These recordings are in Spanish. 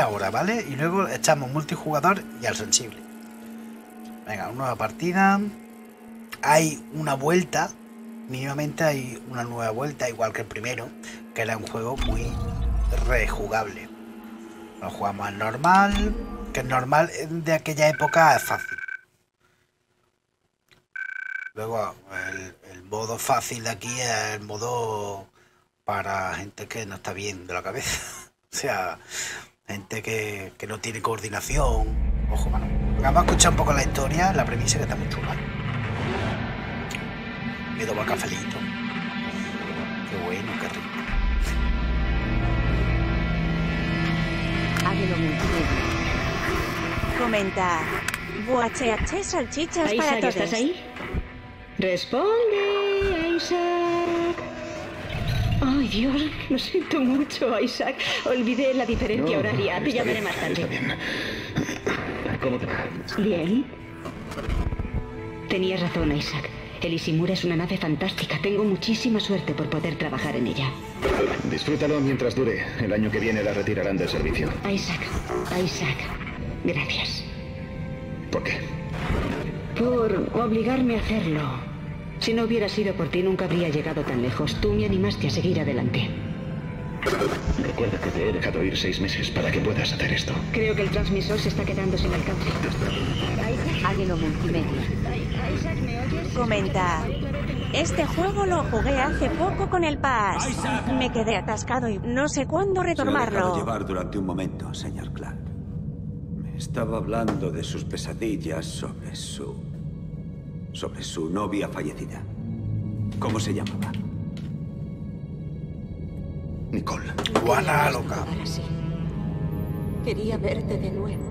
ahora, ¿vale? Y luego echamos multijugador y al sensible. Venga, una nueva partida. Hay una vuelta. Mínimamente hay una nueva vuelta, igual que el primero, que era un juego muy rejugable. Lo jugamos en normal, que es normal de aquella época es fácil. Luego el, el modo fácil de aquí es el modo para gente que no está bien de la cabeza. o sea, gente que, que no tiene coordinación. Ojo, mano. Vamos a escuchar un poco la historia, la premisa que está muy chula. Me tomo cafelito. Qué bueno, qué rico. Águilo multimedia. Comenta. Buacheache salchichas para todos. ¿estás ahí? Responde, Isaac. Ay, Dios, lo siento mucho, Isaac. Olvidé la diferencia horaria. Te llamaré bien, más tarde. Está bien. ¿Cómo te va? Bien. Tenías razón, Isaac. El Ishimura es una nave fantástica. Tengo muchísima suerte por poder trabajar en ella. Disfrútalo mientras dure. El año que viene la retirarán del servicio. Isaac, Isaac, gracias. ¿Por qué? Por obligarme a hacerlo. Si no hubiera sido por ti, nunca habría llegado tan lejos. Tú me animaste a seguir adelante. Recuerda que te he dejado ir seis meses para que puedas hacer esto. Creo que el transmisor se está quedando sin alcance. Águilo multimedia. Comenta. Este juego lo jugué hace poco con el Pass. Me quedé atascado y no sé cuándo retomarlo. llevar durante un momento, señor Clark. Me estaba hablando de sus pesadillas sobre su... sobre su novia fallecida. ¿Cómo se llamaba? Nicole. Guana loca. Así. Quería verte de nuevo.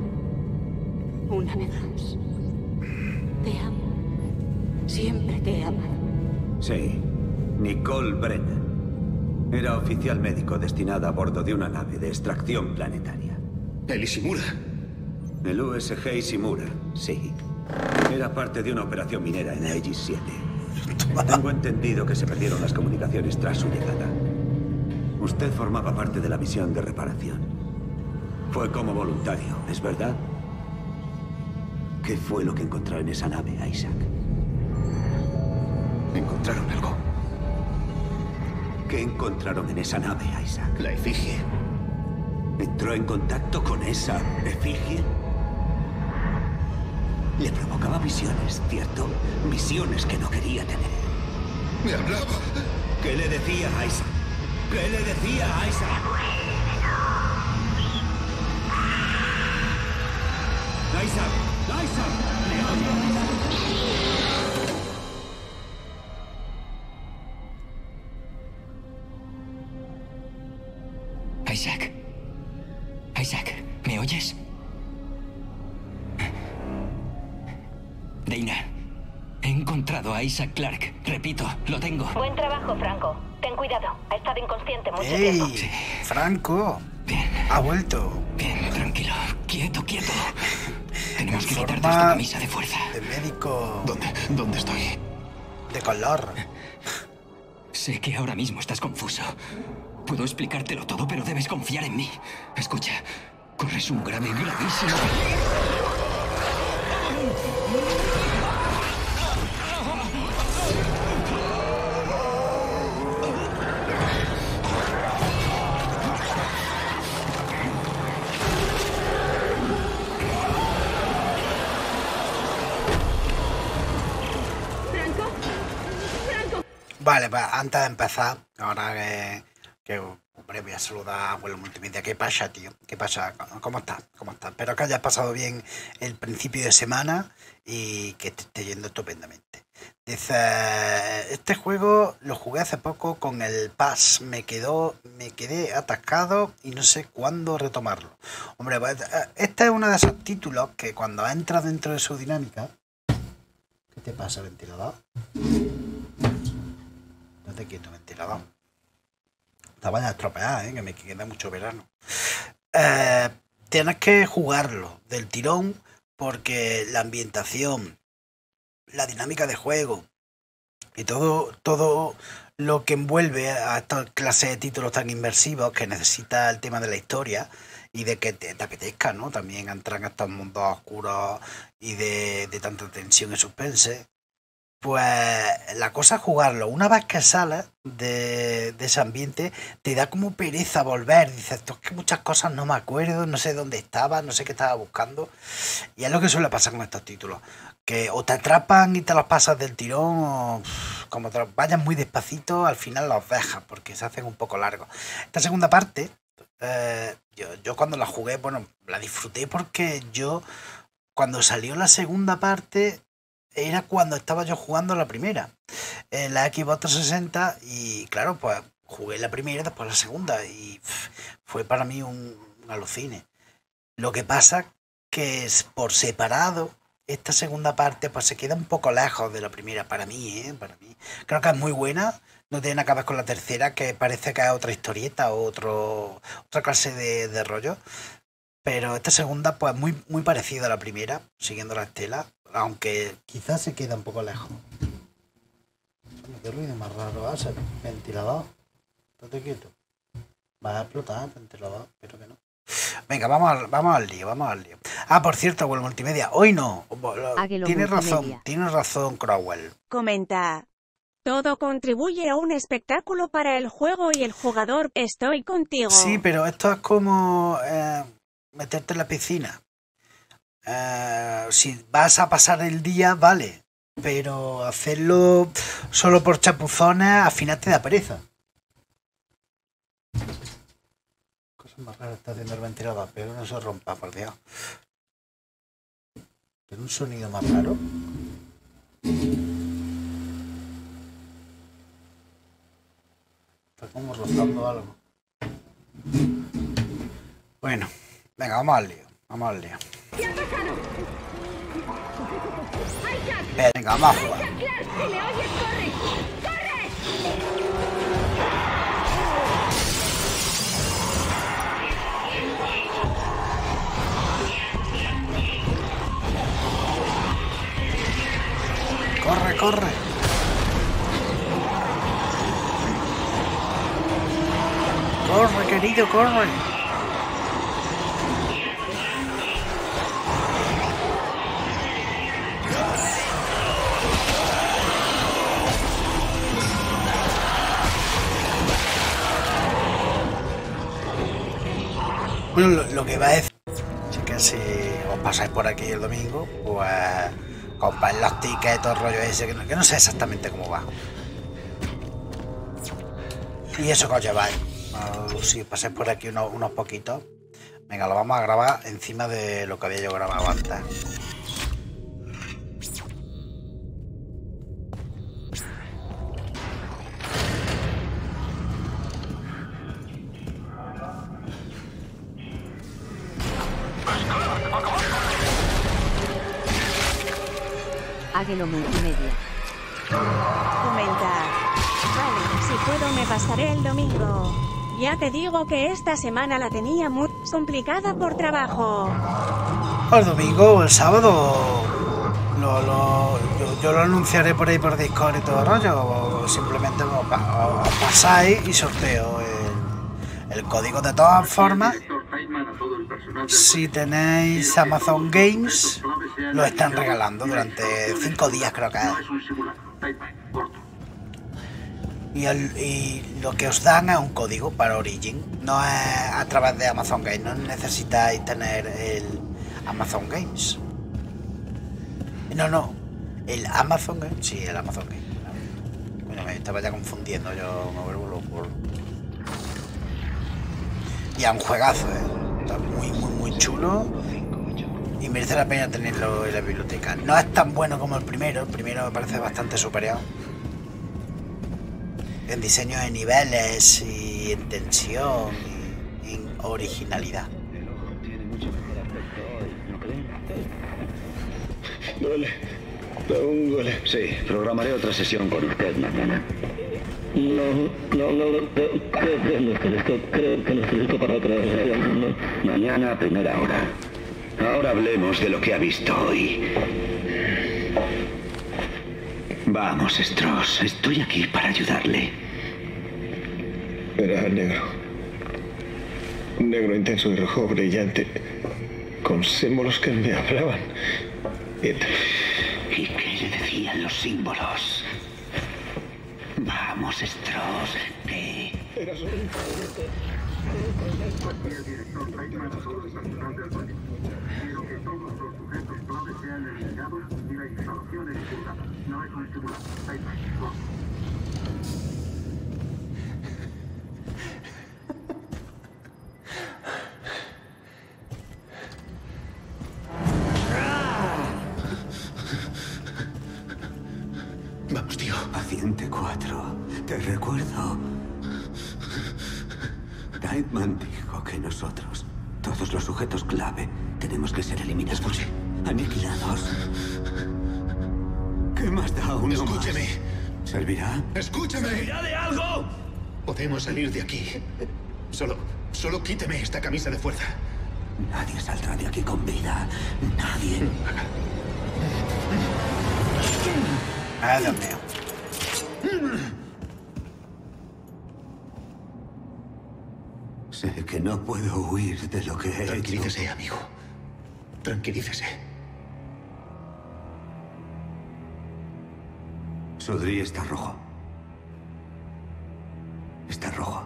Una vez más. Te amo. Siempre te he amado. Sí, Nicole Brennan. Era oficial médico destinada a bordo de una nave de extracción planetaria. El Ishimura. El USG Ishimura, sí. Era parte de una operación minera en Aegis 7. Tengo entendido que se perdieron las comunicaciones tras su llegada. Usted formaba parte de la misión de reparación. Fue como voluntario, ¿es verdad? ¿Qué fue lo que encontró en esa nave, Isaac? Encontraron algo. ¿Qué encontraron en esa nave, Isaac? La efigie. ¿Entró en contacto con esa efigie? Le provocaba visiones, ¿cierto? Visiones que no quería tener. Me hablaba. ¿Qué le decía a Isaac? ¿Qué le decía a Isaac? Isaac, Isaac, Isaac Clark. Repito, lo tengo. Buen trabajo, Franco. Ten cuidado. Ha estado inconsciente mucho tiempo. ¡Ey! Franco. Bien, Ha vuelto. bien, tranquilo. Quieto, quieto. Tenemos que quitarte esta camisa de fuerza. De médico ¿Dónde? ¿Dónde estoy? de color. Sé que ahora mismo estás confuso. Puedo explicártelo todo, pero debes confiar en mí. Escucha, corres un grave, gravísimo. Vale, pues antes de empezar, ahora que, hombre, voy a saludar a Abuelo Multimedia. ¿Qué pasa, tío? ¿Qué pasa? ¿Cómo estás? ¿Cómo estás? Espero que hayas pasado bien el principio de semana y que esté yendo estupendamente. Dice, este juego lo jugué hace poco con el Pass, me quedó, me quedé atascado y no sé cuándo retomarlo. Hombre, pues, este es uno de esos títulos que cuando entras dentro de su dinámica, ¿qué te pasa, ventilador? Estate quieto, ventilador. Esta vaya a estropear, ¿eh? que me queda mucho verano. Eh, tienes que jugarlo del tirón porque la ambientación, la dinámica de juego y todo, todo lo que envuelve a esta clase de títulos tan inmersivos que necesita el tema de la historia y de que te, te apetezca, ¿no? También entrar en estos mundos oscuros y de, de tanta tensión y suspense. Pues la cosa es jugarlo. Una vez que sales de, ese ambiente, te da como pereza volver. Dices, es que muchas cosas no me acuerdo, no sé dónde estaba, no sé qué estaba buscando. Y es lo que suele pasar con estos títulos. Que o te atrapan y te los pasas del tirón, o como te los vayas muy despacito, al final los dejas, porque se hacen un poco largos. Esta segunda parte, eh, yo, yo cuando la jugué, bueno, la disfruté porque yo, cuando salió la segunda parte, era cuando estaba yo jugando la primera, en la Xbox 360, y claro, pues jugué la primera después la segunda, y fue para mí un, alucine. Lo que pasa que es por separado, esta segunda parte pues se queda un poco lejos de la primera, para mí, ¿eh? Para mí. Creo que es muy buena, no tiene nada que con la tercera, que parece que es otra historieta, otro, otra clase de, de rollo. Pero esta segunda, pues muy, muy parecida a la primera, siguiendo la estela, aunque quizás se queda un poco lejos. Qué ruido más raro hace. Ventilador. Estate quieto. Va a explotar el ventilador, pero que no. Venga, vamos al, vamos al lío, vamos al lío. Ah, por cierto, Well Multimedia, hoy no. Águilo Tienes razón, tienes razón, Crowell. Comenta. Todo contribuye a un espectáculo para el juego y el jugador. Estoy contigo. Sí, pero esto es como eh, meterte en la piscina. Eh, si vas a pasar el día, vale. Pero hacerlo solo por chapuzones, al final te da pereza. Cosas más raras está haciendo el ventilador, pero no se rompa, por Dios. Tiene un sonido más raro. Está como rozando algo. Bueno, venga, vamos al lío. Vamos al lío. Venga, vamos a jugar. Corre, corre. Corre, querido, corre. Bueno, lo, que va a decir es que si os pasáis por aquí el domingo, pues compráis los tickets todo el rollo ese, que no, sé exactamente cómo va. Y eso que os lleváis. Ah, si pasáis por aquí unos poquitos. Venga, lo vamos a grabar encima de lo que había yo grabado antes. Águilo Multimedia. Comenta. Vale, si puedo me pasaré el domingo. Ya te digo que esta semana la tenía muy complicada por trabajo. El domingo o el sábado. Lo, lo- yo, yo lo anunciaré por ahí por Discord y todo el rollo. O simplemente os pasáis y sorteo el, el código. De todas formas, si tenéis Amazon Games, lo están regalando durante 5 días, creo que es. Y, el- y lo que os dan es un código para Origin. No es a través de Amazon Games. No necesitáis tener el Amazon Games. No, no. El Amazon Games. Sí, el Amazon Games. Bueno, me estaba ya confundiendo. Yo me vuelvo loco. Y a un juegazo, ¿eh? Está muy, muy, muy chulo. Y merece la pena tenerlo en la biblioteca. No es tan bueno como el primero. El primero me parece bastante superior en diseño de niveles y en tensión y en originalidad. Duele. Aún duele. Sí, programaré otra sesión con usted mañana. No, no, no, creo que necesito, creo que necesito para otra sesión. No. Mañana a primera hora. Ahora hablemos de lo que ha visto hoy. Vamos, Stross. Estoy aquí para ayudarle. Era negro. negro intenso y rojo brillante, con símbolos que me hablaban. Y ¿Y qué le decían los símbolos? Vamos, Stross, te... Vamos, tío. Paciente 4, te recuerdo. Tightman dijo que nosotros, todos los sujetos clave, tenemos que ser eliminados. Escuche. Aniquilados. ¿Qué más da uno Escúcheme. más? ¿Servirá? ¡Escúchame! ¿Servirá de algo? Podemos salir de aquí. Solo, solo quíteme esta camisa de fuerza. Nadie saldrá de aquí con vida. Nadie. Dios mío. Sé que no puedo huir de lo que he hecho. Tranquilícese, amigo. Tranquilícese. Sudri está rojo. Está rojo.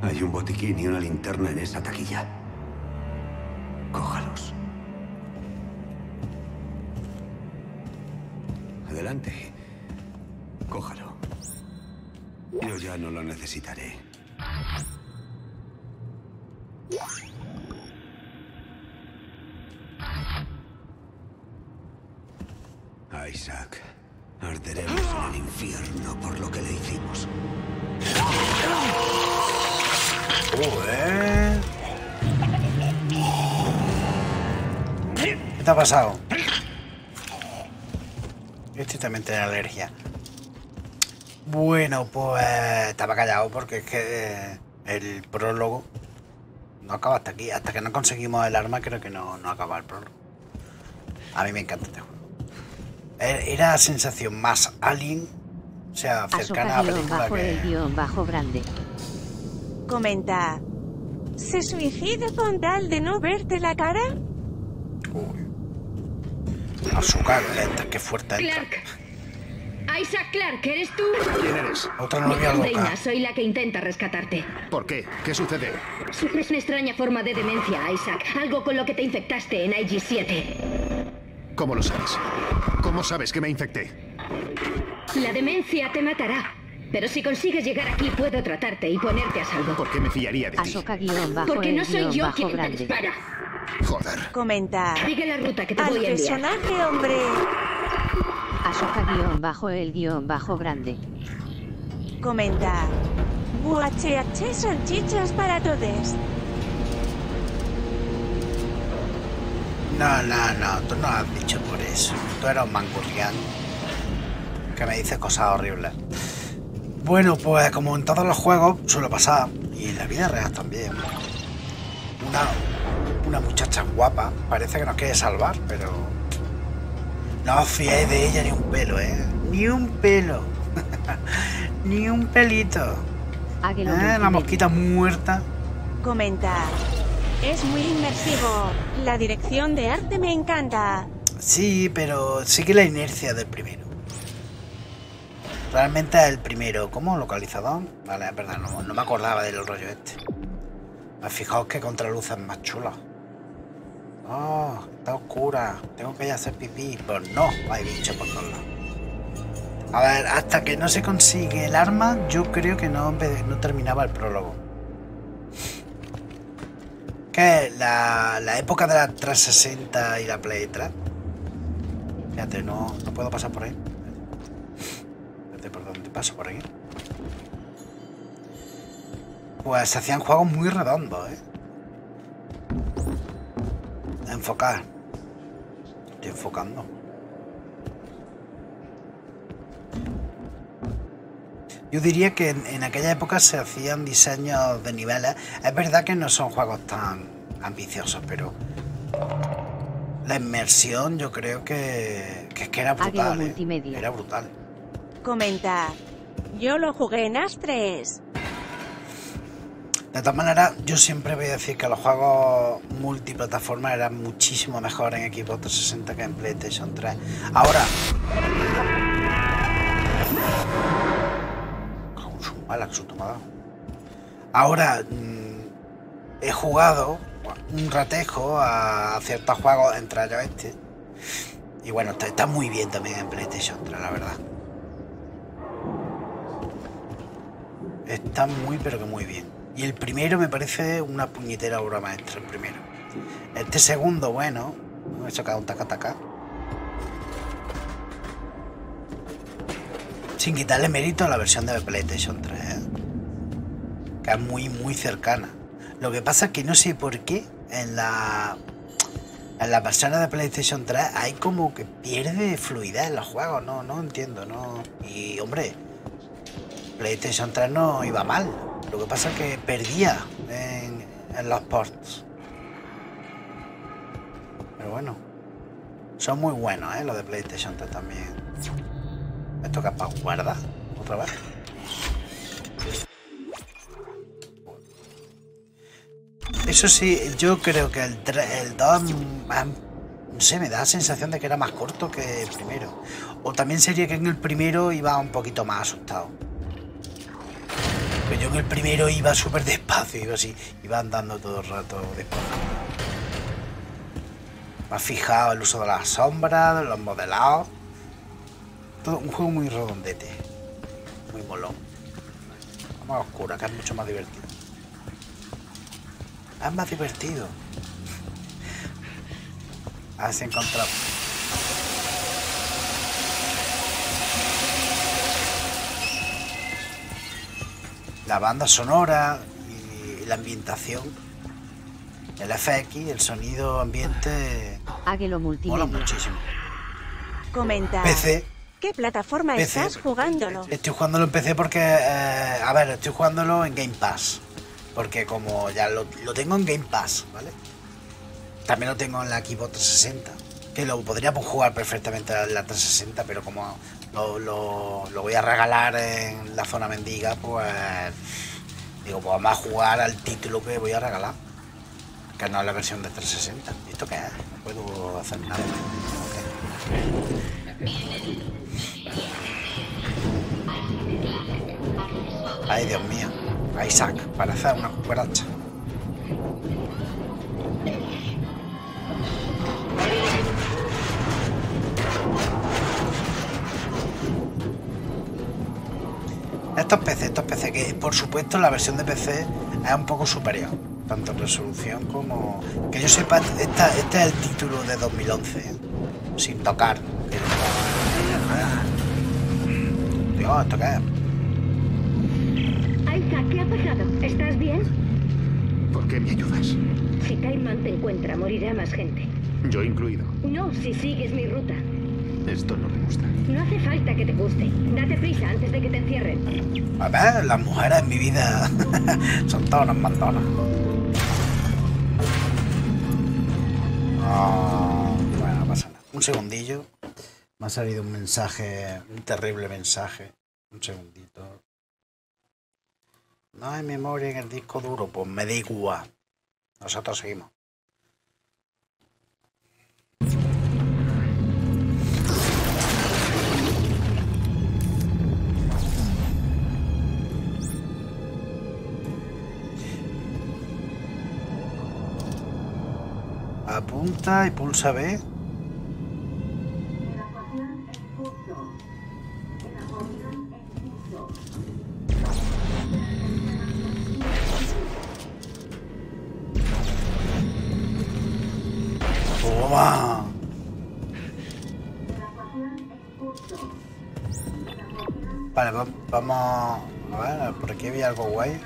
Hay un botiquín y una linterna en esa taquilla. Cójalos. Adelante. Cójalo. Yo ya no lo necesitaré. Ha pasado? Este también tiene alergia. Bueno, pues estaba callado porque es que eh, el prólogo no acaba hasta aquí. Hasta que no conseguimos el arma, creo que no, no acaba el prólogo. A mí me encanta este juego. E- Era la sensación más alien, o sea, cercana a guion película bajo el guion bajo grande. Comenta. ¿Se suicida con tal de no verte la cara? Azúcar, lenta, qué fuerte entra. Clark. Isaac Clark, ¿eres tú? ¿Quién eres? Otra novia llamo loca. Reina, soy la que intenta rescatarte. ¿Por qué? ¿Qué sucede? Sufres una extraña forma de demencia, Isaac. Algo con lo que te infectaste en IG-7. ¿Cómo lo sabes? ¿Cómo sabes que me infecté? La demencia te matará. Pero si consigues llegar aquí, puedo tratarte y ponerte a salvo. ¿Por qué me fiaría de ti? Porque no soy yo quien te dispara. Joder. Comenta. Sigue la ruta que te Al voy a enviar. personaje, hombre. Asoka guion bajo el guion bajo grande. Comenta. UHH salchichas para todos. No, no, no, tú no lo has dicho por eso. Tú eres un mangurrián que me dice cosas horribles. Bueno, pues como en todos los juegos suele pasar, y en la vida real también, una, una muchacha guapa parece que nos quiere salvar, pero no os fiéis de ella ni un pelo, ¿eh? Ni un pelo. ni un pelito. Águilo ¿Eh? La mosquita muerta. Comenta. Es muy inmersivo. La dirección de arte me encanta. Sí, pero sigue la inercia del primero. Realmente es el primero. ¿Cómo? ¿Localizador? Vale, es verdad, no, no me acordaba del rollo este. Me fijaos que contraluz es más chula. Oh, está oscura. Tengo que ir a hacer pipí. Pues no, hay bichos por todos lados. A ver, hasta que no se consigue el arma, yo creo que no, no terminaba el prólogo. Que la, la época de la 360 y la Play 3. Fíjate, no, no puedo pasar por ahí. Fíjate por dónde paso por aquí. Pues se hacían juegos muy redondos, ¿eh? Enfocar. Estoy enfocando. Yo diría que en, en aquella época se hacían diseños de niveles. Es verdad que no son juegos tan ambiciosos, pero la inmersión yo creo que, que, es que era brutal. ¿eh? Era brutal. Comenta. Yo lo jugué en Astres. De todas maneras, yo siempre voy a decir que los juegos multiplataforma eran muchísimo mejor en Xbox 360 que en PlayStation 3. Ahora. Ahora mm, he jugado un ratejo a ciertos juegos, entre ellos este. Y bueno, está muy bien también en PlayStation 3, la verdad. Está muy, pero que muy bien. Y el primero me parece una puñetera obra maestra, el primero. Este segundo, bueno, me he sacado un taca-taca. Sin quitarle mérito a la versión de PlayStation 3, ¿eh? que es muy, muy cercana. Lo que pasa es que no sé por qué en la en la versión de PlayStation 3 hay como que pierde fluidez en los juegos, no, no entiendo, no. Y hombre, PlayStation 3 no iba mal. Lo que pasa es que perdía en, los ports. Pero bueno. Son muy buenos, ¿eh? Los de PlayStation 3 también. ¿Esto que es para guardar? ¿Otra vez? Eso sí, yo creo que el, 3, el 2 no sé, me da la sensación de que era más corto que el primero. O también sería que en el primero iba un poquito más asustado. Pero yo en el primero iba súper despacio, iba así, iba andando todo el rato despacio. Me has fijado el uso de las sombras, de los modelados. Todo un juego muy redondete. Muy molón. A oscura, que es mucho más divertido. Es más divertido. Has encontrado. La banda sonora y la ambientación. El FX, el sonido ambiente. Águilo Mola multimedia. muchísimo. Comenta. PC. ¿Qué plataforma PC. estás jugándolo? Estoy jugándolo en PC porque, eh, a ver, estoy jugándolo en Game Pass. Porque como ya lo, lo tengo en Game Pass, ¿vale? También lo tengo en la Xbox 360. Que lo podríamos jugar perfectamente en la 360, pero como lo, lo- voy a regalar en la zona mendiga, pues digo, pues vamos a jugar al título que voy a regalar. Que no es la versión de 360. ¿Y esto qué es? No puedo hacer nada. Ay, Dios mío. Isaac, parece una cucaracha. Estos PC, estos PC, que por supuesto la versión de PC es un poco superior, tanto en resolución como... Que yo sepa, esta, este es el título de 2011, ¿eh? sin tocar. Dios, ¿esto qué es? Isaac, ¿qué ha pasado? ¿Estás bien? ¿Por qué me ayudas? Si Caimán te encuentra, morirá más gente. Yo incluido. No, si sigues mi ruta. Esto no me gusta. No hace falta que te guste. Date prisa antes de que te encierren. A ver, las mujeres en mi vida son todas unas mandonas. Ah, bueno, no pasa nada. Un segundillo. Me ha salido un mensaje, un terrible mensaje. Un segundito. No hay memoria en el disco duro, pues me da igual. Nosotros seguimos. Apunta y pulsa B. Vale, va- vamos a ver, por aquí había algo guay.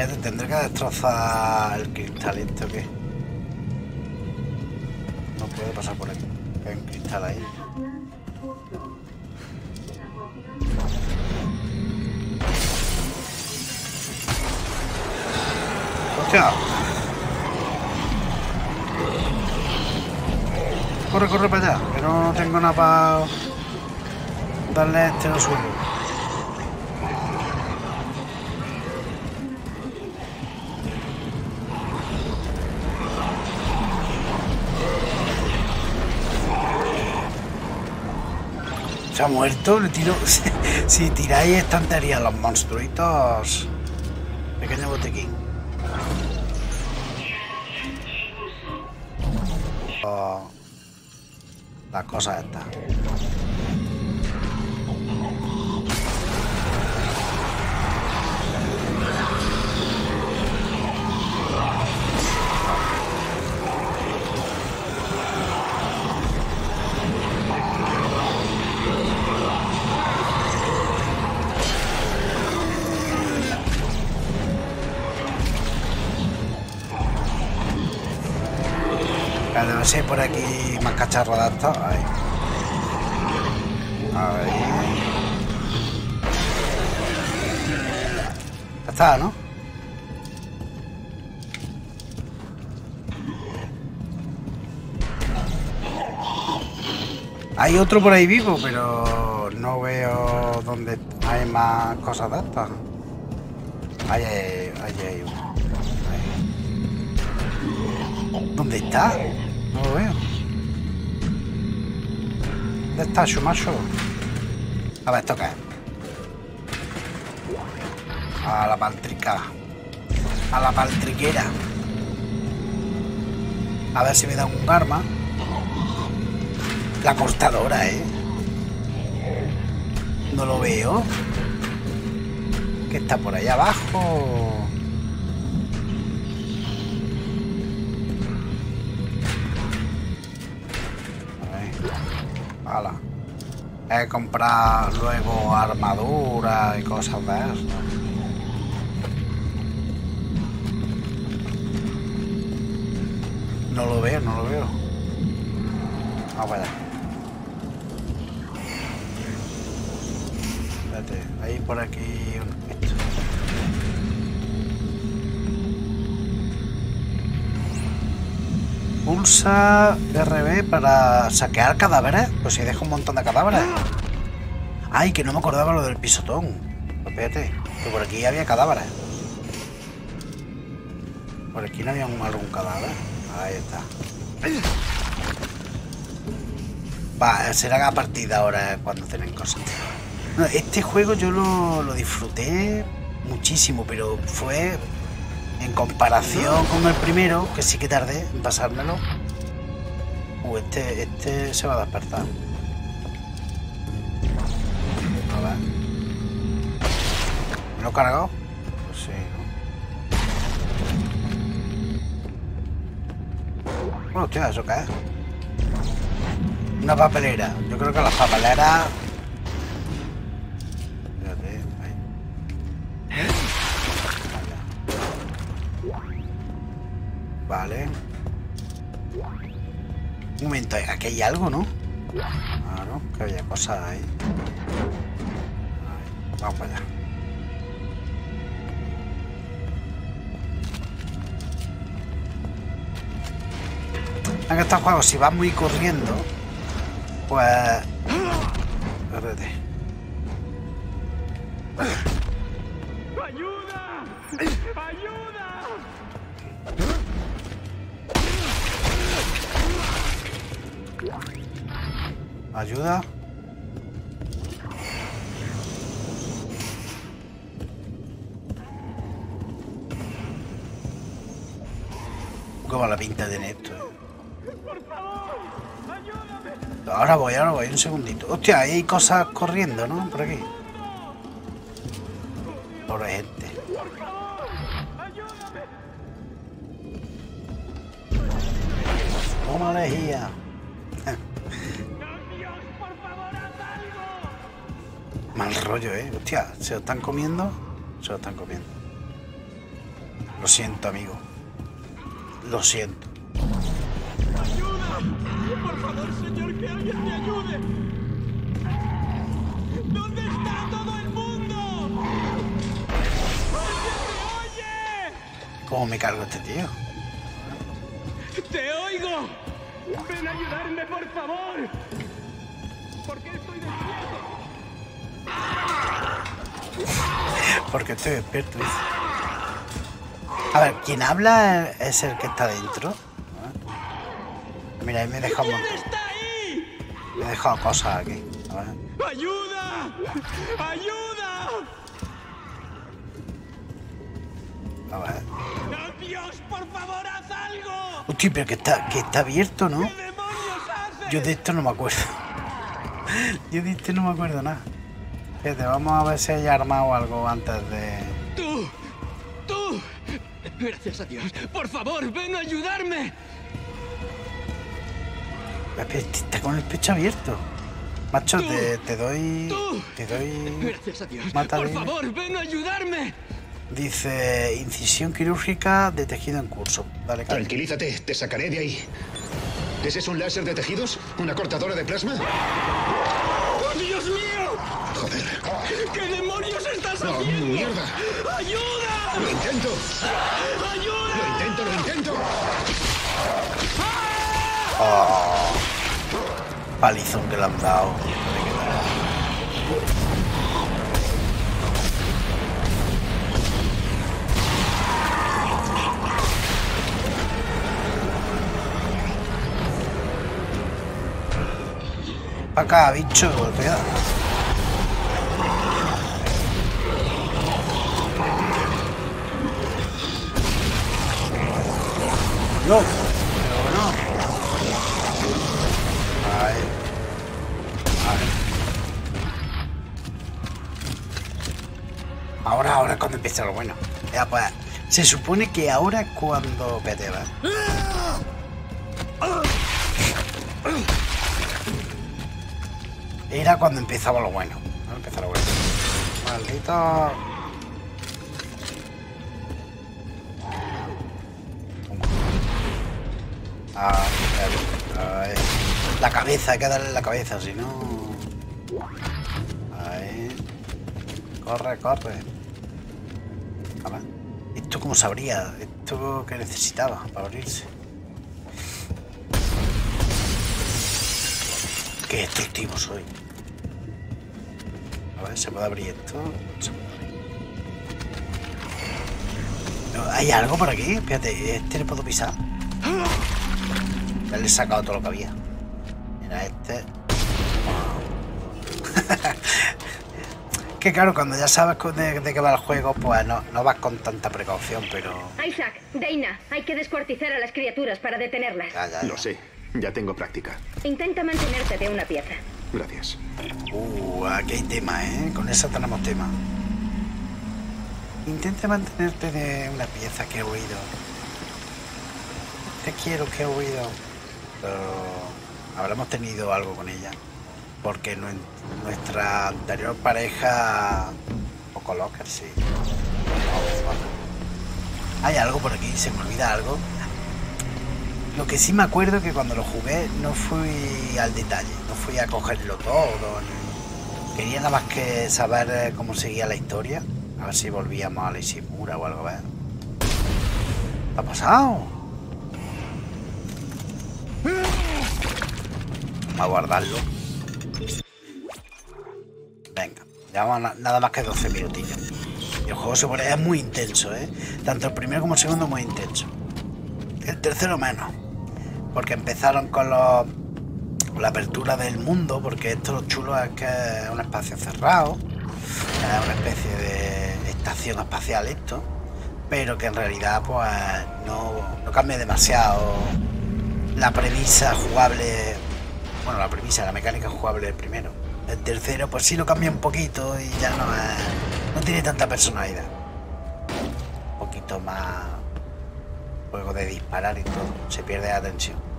Tendré que destrozar el cristal esto que no puedo pasar por aquí. Hay cristal ahí. ¡Hostia! Corre, corre para allá, que no tengo nada para darle este lo suyo. Ha muerto, le tiro. si tiráis estantería los monstruitos. Pequeño botequín. Oh, las cosas estas. Debe ser por aquí más cacharro estos. Ahí. Ahí. Ya está, ¿no? Hay otro por ahí vivo, pero no veo dónde hay más cosas de estas. Ahí hay, ahí hay uno. ¿Dónde está? No lo veo. ¿Dónde está Shumasho? A ver, ¿esto qué es? A la paltrica. A la paltriquera. A ver si me da un arma. La cortadora, ¿eh? No lo veo. Que está por ahí abajo. Que comprar luego armadura y cosas de eso. No lo veo, no lo veo. Vamos allá. Espérate, hay por aquí Pulsa RB para saquear cadáveres. Pues si deja un montón de cadáveres. Ay, que no me acordaba lo del pisotón. Pues espérate, que por aquí había cadáveres. Por aquí no había un, algún cadáver. Ahí está. Va, será a partir de ahora cuando tienen cosas. Este juego yo lo, lo disfruté muchísimo, pero fue en comparación con el primero, que sí que tardé en pasármelo. Uh, este, este se va a despertar. A ver. ¿Me lo he cargado? Pues sí, ¿no? Bueno, hostia, ¿eso qué? Una papelera. Yo creo que las papeleras... Momento, aquí hay algo, ¿no? Claro, que había cosas. Ahí, Vamos para allá. En estos juegos, si vas muy corriendo, pues... Espérate. ¡Ayuda! ¡Ayuda! ¿Ayuda? ¿Cómo la pinta de esto? Ahora voy, ahora voy, un segundito. Hostia, hay cosas corriendo, ¿no? Por aquí. Por gente. ¡Por favor! Rollo, ¿eh? Hostia, ¿se lo están comiendo? Se lo están comiendo. Lo siento, amigo. Lo siento. ¡Ayuda! ¡Por favor, señor, que alguien me ayude! ¿Dónde está todo el mundo? ¡Alguien me oye! ¿Cómo me cargo este tío? ¡Te oigo! ¡Ven a ayudarme, por favor! ¿Por qué estoy despierto? Porque estoy despierto. dice. A ver, quien habla es el que está dentro. Mira, ahí me he dejado un montón. Me he dejado cosas aquí. A ver. ¡Ayuda! ¡Ayuda! A ver. ¡Oh, Dios, por favor, haz algo! Hostia, pero que está, que está abierto, ¿no? Yo de esto no me acuerdo. Yo de esto no me acuerdo nada. Fíjate, vamos a ver si hay armado algo antes de. ¡Tú! ¡Tú! Gracias a Dios. Por favor, ven a ayudarme. Está con el pecho abierto. Macho, te, te doy. Te doy. Gracias a Dios. Mátale. Por favor, ven a ayudarme. Dice incisión quirúrgica de tejido en curso. Dale, cariño. Tranquilízate, te sacaré de ahí. ¿Ese es un láser de tejidos? ¿Una cortadora de plasma? ¡Oh, Dios mío! Joder. ¿Qué demonios estás ¡Oh, haciendo? mierda! ¡Ayuda! ¡Lo intento! ¡Ayuda! ¡Lo intento, lo intento! Oh, palizón que le han dado. Pa' acá, bicho, cuidado. No, pero no. Ahí. Ahora, ahora cuando empieza lo bueno. Pues, se supone que ahora es cuando... Espérate, va. Era cuando empezaba lo bueno. Lo bueno. Maldito... Ahí. La cabeza, hay que darle la cabeza, si no. Ahí. Corre, corre. ¿Esto cómo sabría? ¿Esto que necesitaba para abrirse? Qué destructivo soy. A ver, ¿se puede abrir esto? Se ¿Hay algo por aquí? Espérate, ¿este le puedo pisar? Ya le he sacado todo lo que había. Mira este. que claro, cuando ya sabes de, de qué va el juego, pues no, no vas con tanta precaución, pero... Isaac, Dana, hay que descuartizar a las criaturas para detenerlas. Ya, ya, ya. Lo sé, ya tengo práctica. Intenta mantenerte de una pieza. Gracias. Uh, aquí hay tema, ¿eh? Con eso tenemos tema. Intenta mantenerte de una pieza que he oído. Te quiero que he oído. Pero habremos tenido algo con ella. Porque nue- nuestra anterior pareja... Un poco sí. Hay algo por aquí, se me olvida algo. Lo que sí me acuerdo que cuando lo jugué no fui al detalle, no fui a cogerlo todo. Quería nada más que saber eh, cómo seguía la historia. A ver si volvíamos a la Ishimura o algo, ¿ves? ¿Qué ha pasado? A guardarlo. Venga, llevamos na- nada más que 12 minutillos. Y el juego se pone, muy intenso, ¿eh? Tanto el primero como el segundo muy intenso. El tercero menos. Porque empezaron con, los, la apertura del mundo, porque esto lo chulo es que es un espacio cerrado, es una especie de estación espacial esto, pero que en realidad pues no, no cambia demasiado la premisa jugable, bueno la premisa, la mecánica jugable del primero. El tercero pues sí lo cambia un poquito y ya no es, no tiene tanta personalidad. Un poquito más juego de disparar y todo, se pierde la tensión.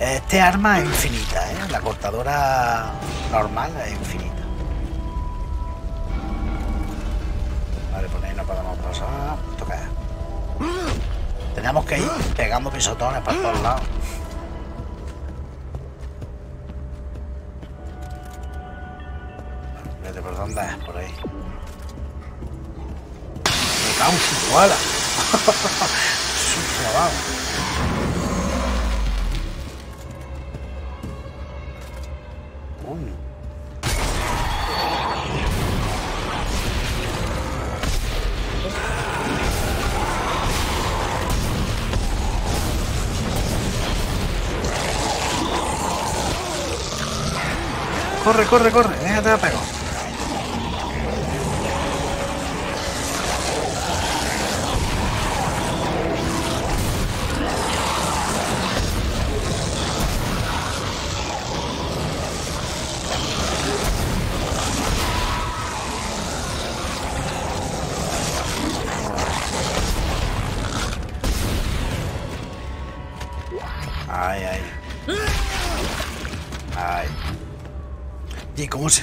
Este arma es infinita, ¿eh? la cortadora normal es infinita. Vale, por ahí no podemos pasar. ¿Esto qué es? Tenemos que ir pegando pisotones para todos lados. Vete, ¿por dónde es? Por ahí. Me cago en su. Su clavado. Corre, corre,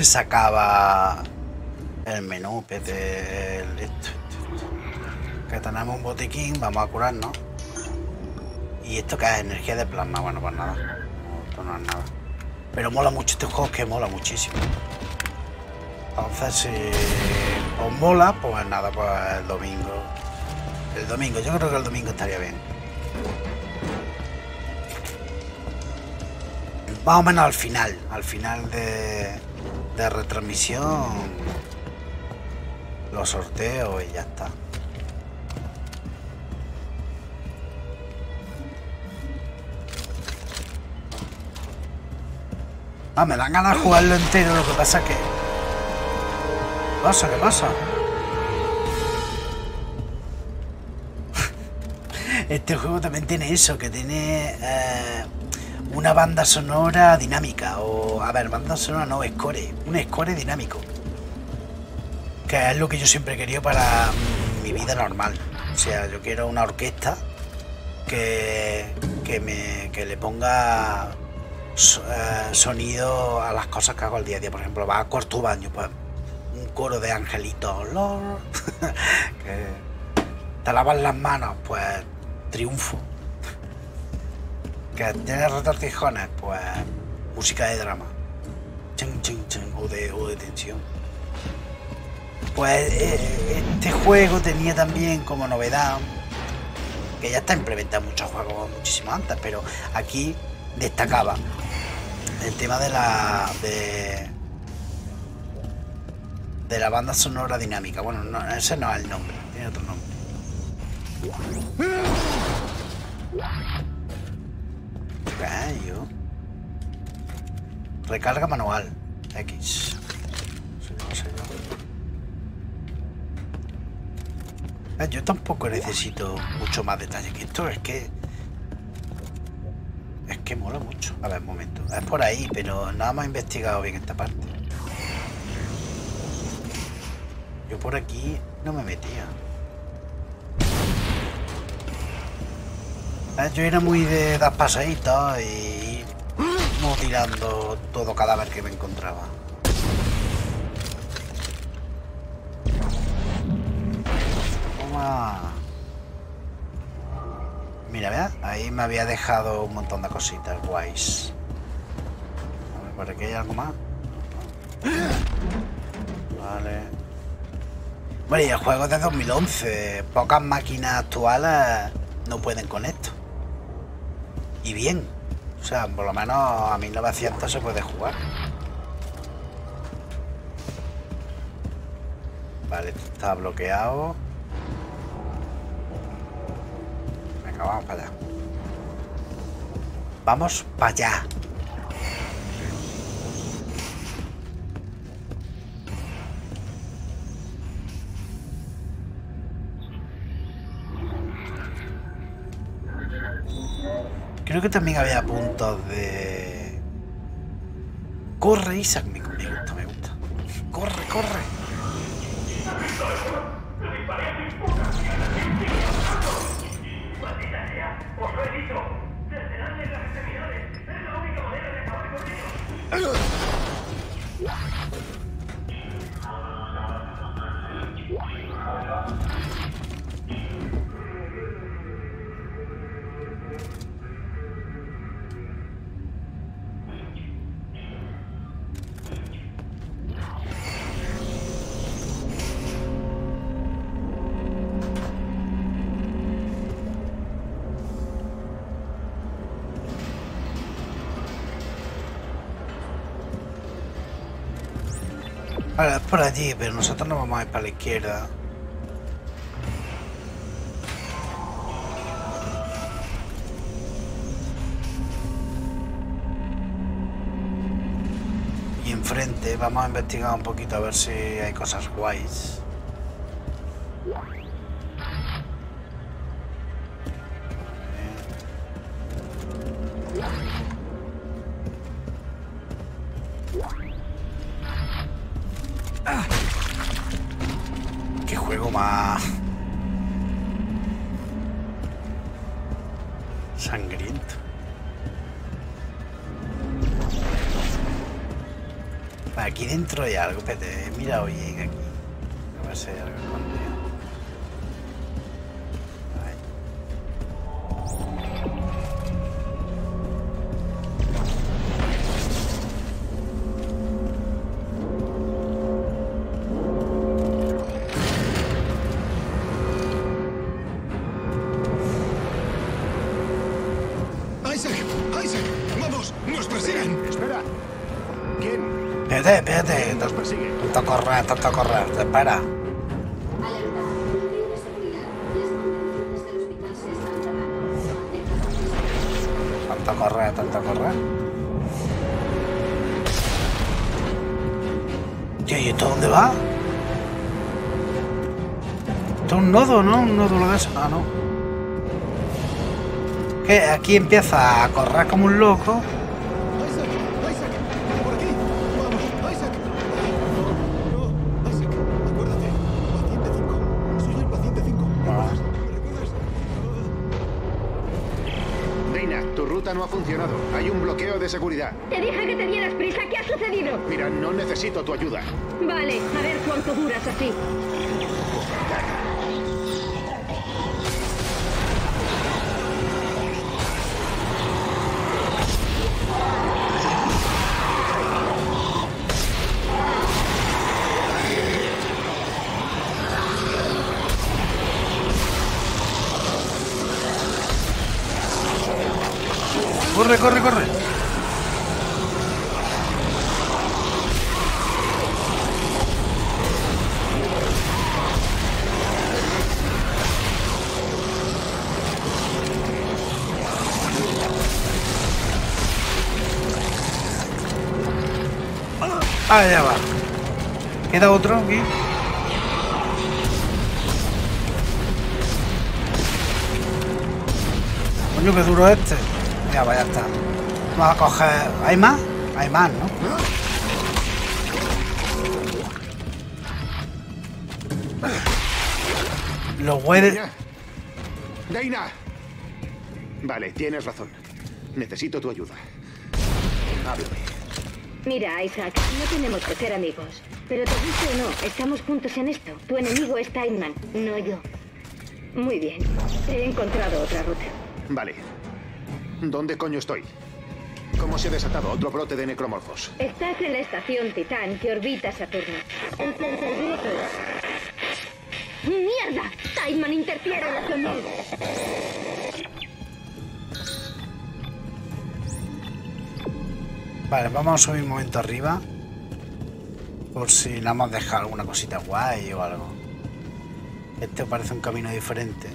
se sacaba el menú? Pete, el, esto? Que tenemos un botiquín, vamos a curarnos. ¿Y esto que es? Energía de plasma. Bueno, pues nada. Esto no es nada. Pero mola mucho, este juego que mola muchísimo. Entonces, si os mola, pues nada, pues el domingo. El domingo, yo creo que el domingo estaría bien. Más o menos al final, al final de, retransmisión, los sorteos y ya está. Ah, me dan ganas de jugarlo entero, lo que pasa que... ¿Qué pasa? ¿Qué pasa? Este juego también tiene eso, que tiene eh, una banda sonora dinámica. O, a ver, banda sonora no, score. Un score dinámico. Que es lo que yo siempre he querido para mm, mi vida normal. O sea, yo quiero una orquesta que, que, me, que le ponga eh, sonido a las cosas que hago al día a día. Por ejemplo, va a cuarto baño, pues un coro de angelitos. Lord, que te lavas las manos, pues triunfo. Que tienes retortijones, pues música de drama. Chen, chen, chen, o, de, o de tensión. Pues eh, este juego tenía también como novedad, que ya está implementado en muchos juegos muchísimo antes, pero aquí destacaba el tema de la de, de la banda sonora dinámica. Bueno, no, ese no es el nombre, tiene otro nombre. ¿Qué yo? Recarga manual. X. Eh, Yo tampoco necesito mucho más detalle que esto. Es que... Es que mola mucho. A ver, un momento. Es por ahí, pero nada más he investigado bien esta parte. Yo por aquí no me metía. Yo era muy de dar pasaditos y mutilando todo cadáver que me encontraba. Toma. Mira, vea, ahí me había dejado un montón de cositas guays. A ver, por aquí hay algo más. Vale. Bueno, y el juego es de 2011. Pocas máquinas actuales no pueden con esto. Y bien. O sea, por lo menos a 1900 se puede jugar. Vale, esto está bloqueado. Venga, vamos para allá. Vamos para allá. Creo que también había puntos de... Corre, Isaac. Me, gusta, me gusta. Corre, corre. Por allí, pero nosotros nos vamos a ir para la izquierda. diferente. Vamos a investigar un poquito a ver si hay cosas guays. Tanto correr, tanto correr. Espera. Tanto correr, tanto correr. ¿y esto dónde va? Esto es un nodo, ¿no? Un nodo de eso. Ah, no. Que aquí empieza a correr como un loco. Seguridad. Te dije que te dieras prisa. ¿Qué ha sucedido? Mira, no necesito tu ayuda. Vale, a ver cuánto duras así. Ah, ya va. Queda otro aquí. Coño, qué duro este. Ya va, ya está. Vamos a coger. ¿Hay más? Hay más, ¿no? Los güeyes. Dana. Vale, tienes razón. Necesito tu ayuda. Mira, Isaac, no tenemos que ser amigos. Pero te guste o no, estamos juntos en esto. Tu enemigo es Timeman, no yo. Muy bien. He encontrado otra ruta. Vale. ¿Dónde coño estoy? ¿Cómo se ha desatado otro brote de necromorfos? Estás en la estación Titán que orbita Saturno. ¡Mierda! Timeman interfiere en la. Vale, vamos a subir un momento arriba. Por si le hemos dejado alguna cosita guay o algo. Este parece un camino diferente.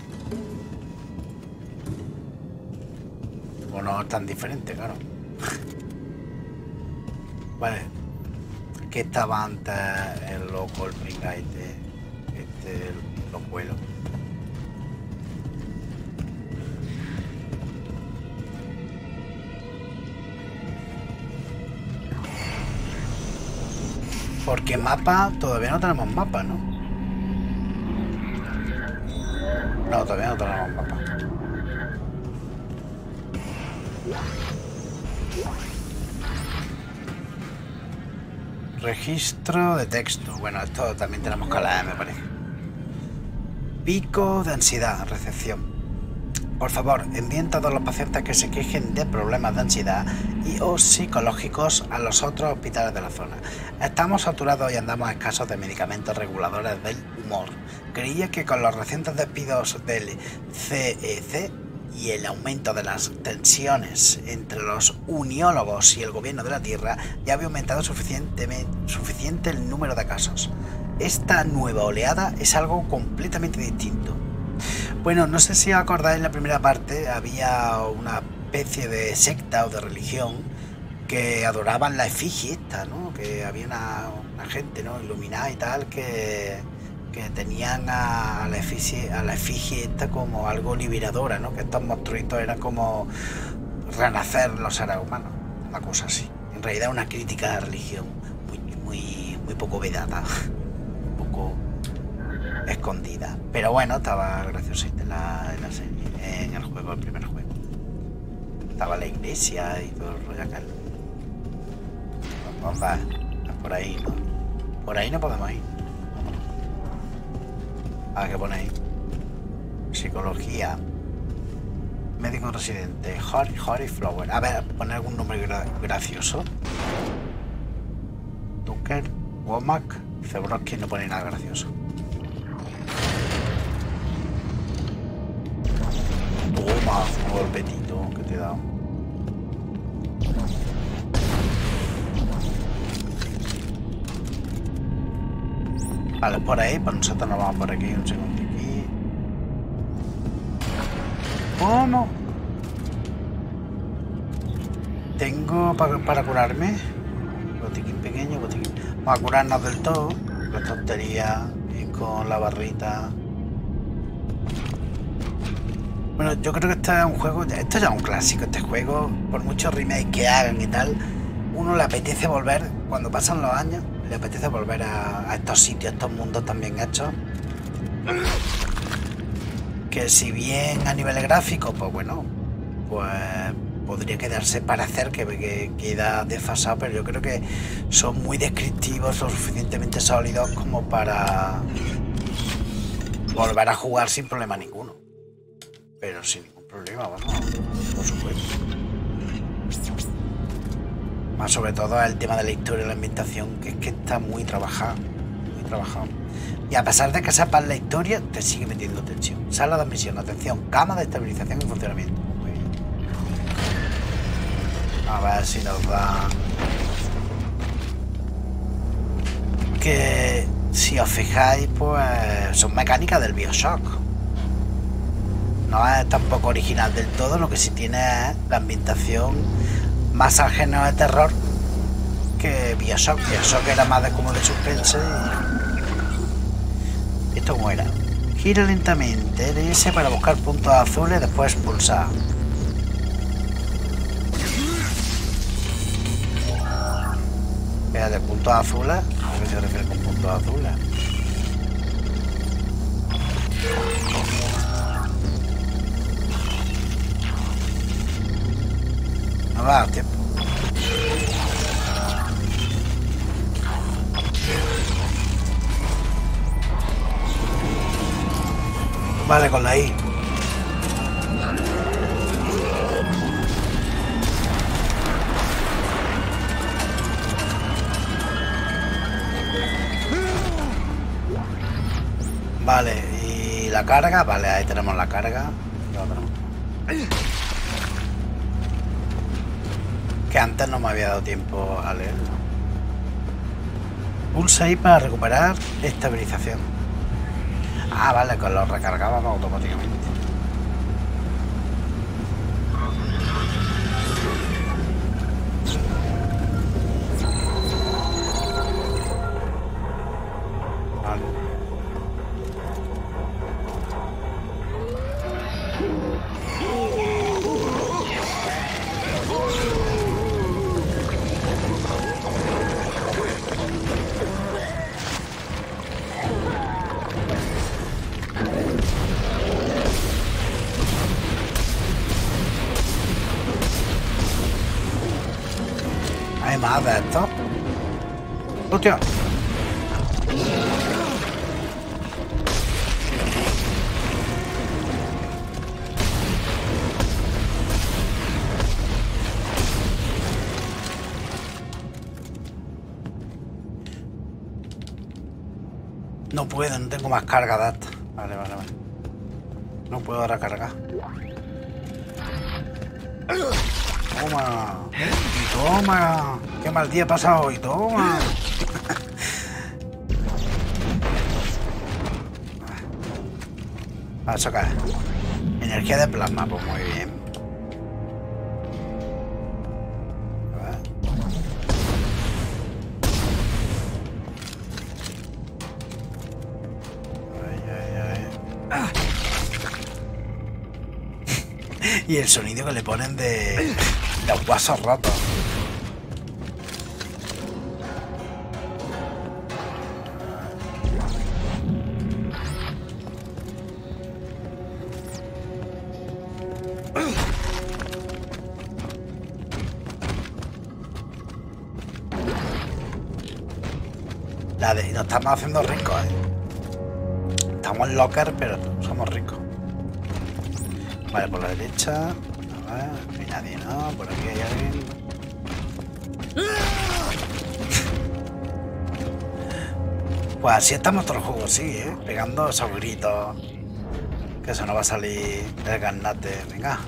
O no tan diferente, claro. Vale. Aquí estaba antes el loco, el pringaite. Este, los vuelos. Porque mapa, todavía no tenemos mapa, ¿no? No, todavía no tenemos mapa. Registro de texto. Bueno, esto también tenemos que leer, me parece. Pico de ansiedad, recepción. Por favor, envíen todos los pacientes que se quejen de problemas de ansiedad y o psicológicos a los otros hospitales de la zona. Estamos saturados y andamos escasos de medicamentos reguladores del humor. Creía que con los recientes despidos del CEC y el aumento de las tensiones entre los uniólogos y el gobierno de la Tierra ya había aumentado suficientemente, suficiente el número de casos. Esta nueva oleada es algo completamente distinto. Bueno, no sé si acordáis en la primera parte, había una especie de secta o de religión que adoraban la efigie esta, ¿no? Que había una, gente, ¿no? Iluminada y tal, que, que tenían a la efigie, a la esta como algo liberadora, ¿no? Que estos monstruitos eran como renacer los seres humanos, una cosa así. En realidad una crítica a la religión muy, muy, muy poco vedada, escondida. Pero bueno, estaba graciosita la, la serie, en el juego, el primer juego. Estaba la iglesia y todo el rollo acá. Onda, por ahí. Por ahí no podemos ir. Ah, ¿qué pone ahí? Psicología. Médico residente. Harry, Harry Flower. A ver, poner algún nombre gra- gracioso. Tucker, Womack, Zebrowski no pone nada gracioso. Golpetito que te dado. Vale, por ahí, nosotros nos vamos por aquí, un segundo aquí. ¿Cómo? Tengo pa- para curarme. Botiquín pequeño, botiquín. Vamos a curarnos del todo. La tontería y con la barrita. Bueno, yo creo que este es un juego, esto ya es un clásico, este juego, por muchos remakes que hagan y tal, uno le apetece volver, cuando pasan los años, le apetece volver a, estos sitios, a estos mundos tan bien hechos. Que si bien a nivel gráfico, pues bueno, pues podría quedarse para hacer que, que queda desfasado, pero yo creo que son muy descriptivos, lo suficientemente sólidos como para volver a jugar sin problema ninguno. Pero sin ningún problema, vamos, por supuesto. Más sobre todo el tema de la historia y la ambientación, que es que está muy trabajado, muy trabajado. Y a pesar de que sepas la historia, te sigue metiendo tensión. Sala de admisión, atención, cama de estabilización y funcionamiento. Muy bien. A ver si nos da... Que si os fijáis, pues son mecánicas del Bioshock. No es tampoco original del todo, lo que sí tiene es la ambientación más al género de terror que Bioshock. Bioshock era más de como de suspense. Y... ¿Esto cómo era? Gira lentamente LS para buscar puntos azules, después pulsar. Fíjate, puntos azules. ¿A qué se refiere con puntos azules? Vale, con la I. Vale, y la carga, vale, ahí tenemos la carga. Antes no me había dado tiempo a leerlo. Pulsa ahí para recuperar estabilización. Ah, vale, que lo recargábamos automáticamente. Más carga de esta. Vale, vale, vale. No puedo recargar. Toma. Y toma. Qué mal día he pasado hoy. Toma. A eso cae. Energía de plasma, pues muy bien. Y el sonido que le ponen de los guasos rotos. La de, nos estamos haciendo ricos, ¿eh? Estamos locker, pero somos ricos. Vale, por la derecha. A ver, no hay nadie, ¿no? Por aquí hay alguien. Pues así estamos todo el juego, sí, ¿eh? Pegando esos gritos. Que eso no va a salir el garnate. Venga.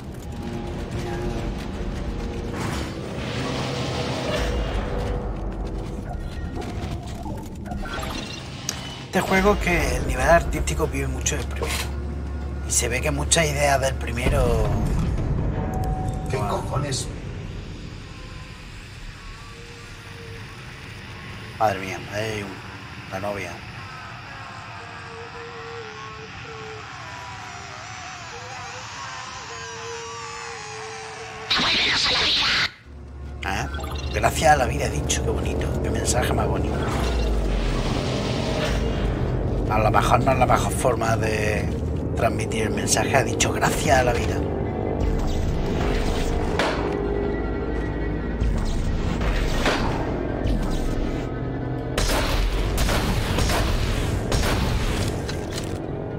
Este juego que el nivel artístico vive mucho del primero. Se ve que muchas ideas del primero. ¿Qué cojones? Madre mía, hay un- la novia. ¿Eh? Gracias a la vida, he dicho, qué bonito. Qué mensaje más bonito. A lo mejor no es la mejor forma de transmitir el mensaje. Ha dicho gracias a la vida.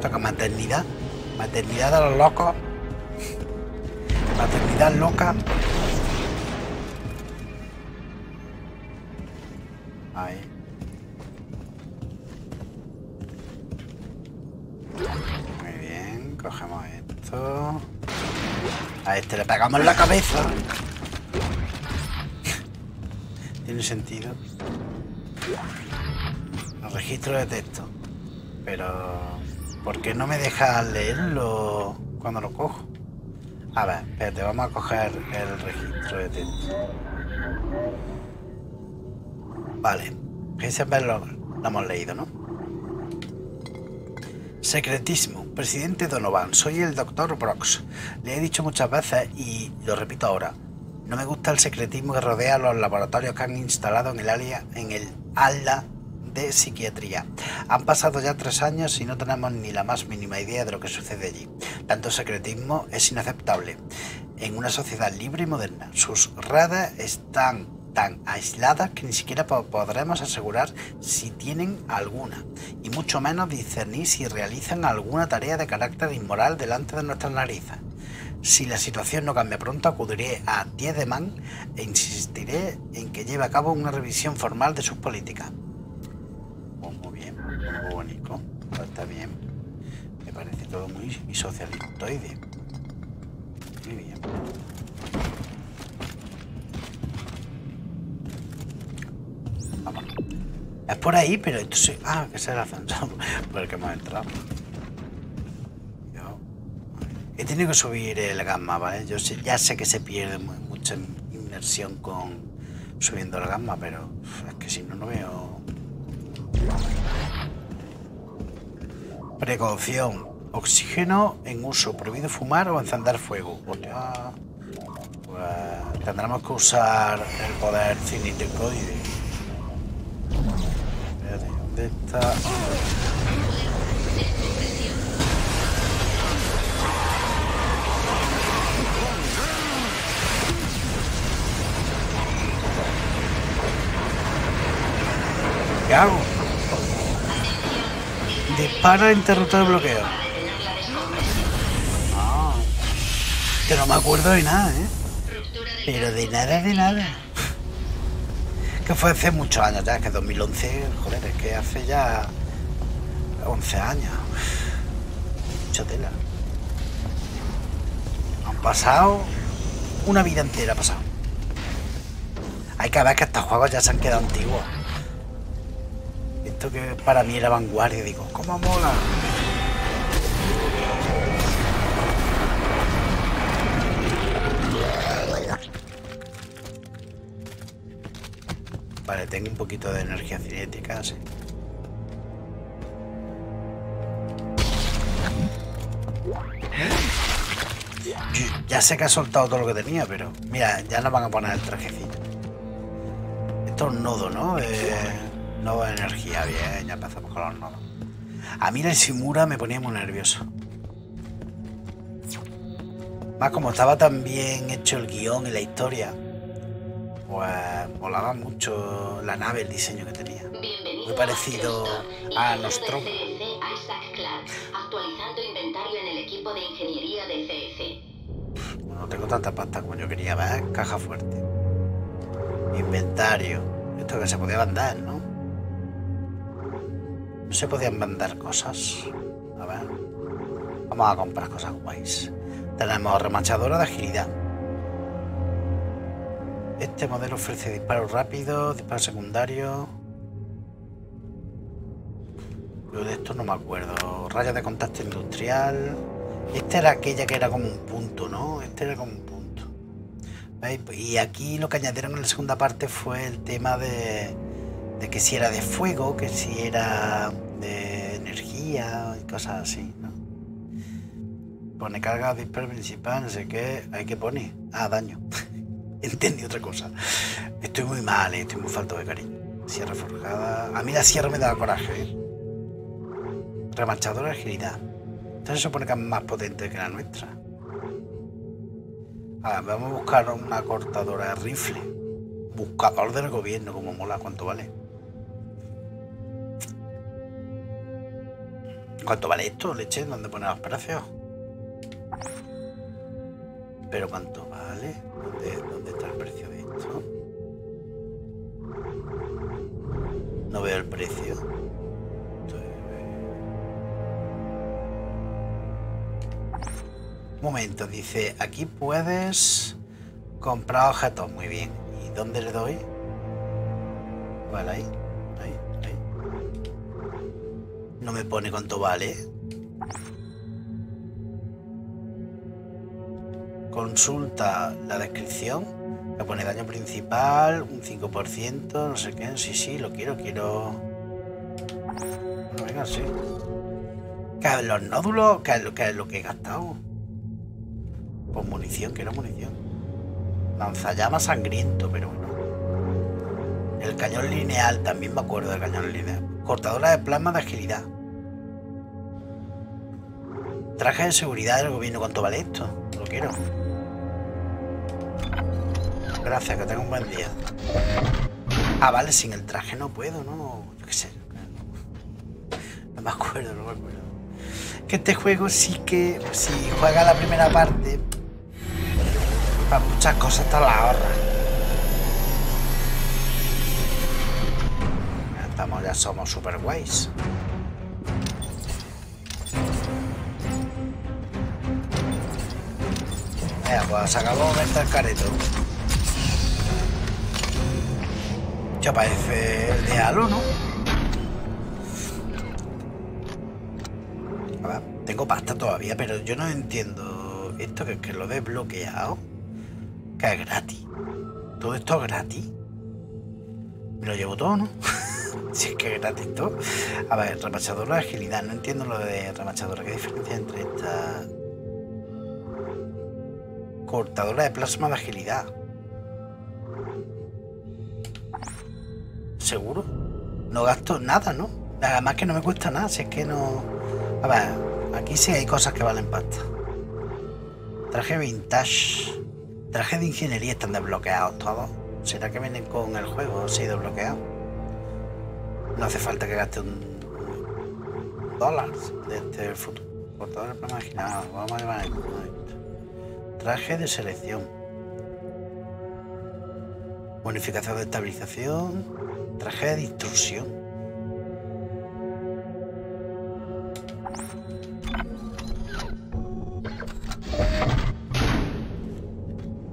Toca maternidad. Maternidad de los locos. Tiene sentido. Los registros de texto. Pero... ¿Por qué no me deja leerlo cuando lo cojo? A ver, espérate, vamos a coger el registro de texto. Vale. Heisenberg lo, lo hemos leído, ¿no? Secretismo. Presidente Donovan, soy el doctor Brox. Le he dicho muchas veces y lo repito ahora. No me gusta el secretismo que rodea los laboratorios que han instalado en el área, en el ala de psiquiatría. Han pasado ya tres años y no tenemos ni la más mínima idea de lo que sucede allí. Tanto secretismo es inaceptable. En una sociedad libre y moderna, sus redes están tan aisladas que ni siquiera po- podremos asegurar si tienen alguna, y mucho menos discernir si realizan alguna tarea de carácter inmoral delante de nuestras narices. Si la situación no cambia pronto, acudiré a Tiedemann e insistiré en que lleve a cabo una revisión formal de sus políticas. Oh, muy bien, muy bonito, está bien. Me parece todo muy socialistoide. Muy bien. Es por ahí, pero entonces... Ah, que es el por el que hemos entrado. Yo- He tenido que subir el gamma, ¿vale? Yo sé- ya sé que se pierde mu- mucha inmersión con subiendo el gamma, pero es que si no, no veo... Precaución. Oxígeno en uso. Prohibido fumar o encender fuego. Pues tendremos que usar el poder cineticoide. Espérate, ¿dónde está? ¿Qué hago? Dispara interruptor de bloqueo. Ah, que no me acuerdo de nada, ¿eh? Pero de nada, de nada. Que fue hace muchos años ya, que 2011, joder, es que hace ya 11 años. Mucha tela. Han pasado una vida entera, ha pasado. Hay que ver que estos juegos ya se han quedado antiguos. Esto que para mí era vanguardia, digo, ¿cómo mola? Vale, tengo un poquito de energía cinética, sí. Ya sé que ha soltado todo lo que tenía, pero mira, ya nos van a poner el trajecito. Esto es un nodo, ¿no? Eh, nodo de energía, bien, ya empezamos con los nodos. A mí la Simura me ponía muy nervioso. Más como estaba tan bien hecho el guion y la historia, pues volaba mucho la nave, el diseño que tenía. Muy parecido a Nostromo. Isaac Clark, actualizando inventario en el equipo de ingeniería de CF. No tengo tanta pasta como yo quería, ¿ves? Caja fuerte. Inventario. Esto que se podía mandar, ¿no? No se podían mandar cosas. A ver. Vamos a comprar cosas guays. Tenemos remachadora de agilidad. Este modelo ofrece disparo rápido, disparo secundario. Yo de esto no me acuerdo. Rayas de contacto industrial. Esta era aquella que era como un punto, ¿no? Este era como un punto. ¿Veis? Y aquí lo que añadieron en la segunda parte fue el tema de, de que si era de fuego, que si era de energía y cosas así, ¿no? Pone carga disparo principal, no sé qué. Hay que poner. Ah, daño. Entendí otra cosa. Estoy muy mal, eh, estoy muy falto de cariño. Sierra forjada. A mí la sierra me da coraje. ¿eh? Remachadora de agilidad. Entonces se supone que es más potente que la nuestra. Vamos a buscar una cortadora de rifle. Buscador del gobierno, como mola, ¿cuánto vale? ¿Cuánto vale esto, leche? ¿Dónde pone los precios? ¿Pero cuánto vale? ¿Dónde, dónde está el precio de esto? No veo el precio. Un momento, dice, aquí puedes comprar objetos. Muy bien. ¿Y dónde le doy? Vale, ahí. Ahí, ahí. No me pone cuánto vale. Consulta la descripción. Me pone daño principal, un 5%, no sé qué. Sí, sí, lo quiero, quiero. Bueno, venga, sí. Que los nódulos, que es lo que, es lo que he gastado. Pues munición, quiero munición. Lanzallamas sangriento, pero bueno. El cañón lineal, también me acuerdo del cañón lineal. Cortadora de plasma de agilidad. Traje de seguridad del gobierno, ¿cuánto vale esto? Lo quiero. Gracias, que tenga un buen día. Ah, vale, sin el traje no puedo, ¿no? Yo qué sé. No me acuerdo, no me acuerdo. Que este juego sí que, si juega la primera parte, para muchas cosas te la ahorra. Ya Estamos, ya somos super guays. Venga, pues se acabó de el careto. Ya parece el de Halo, ¿no? A ver, tengo pasta todavía, pero yo no entiendo esto que, que lo he desbloqueado. Que es gratis. Todo esto es gratis. Me lo llevo todo, ¿no? si es que es gratis todo. A ver, remachadora de agilidad. No entiendo lo de remachadora. ¿Qué diferencia entre esta cortadora de plasma de agilidad? ¿Seguro? No gasto nada, ¿no? Nada más que no me cuesta nada, si es que no... A ver, aquí sí hay cosas que valen pasta. Traje vintage. Traje de ingeniería están desbloqueados todos. ¿Será que vienen con el juego? Sí, desbloqueado. No hace falta que gaste un dólar de este futuro. De plasma de agilidad. Vamos a llevar esto. Traje de selección. Bonificación de estabilización. Traje de intrusión.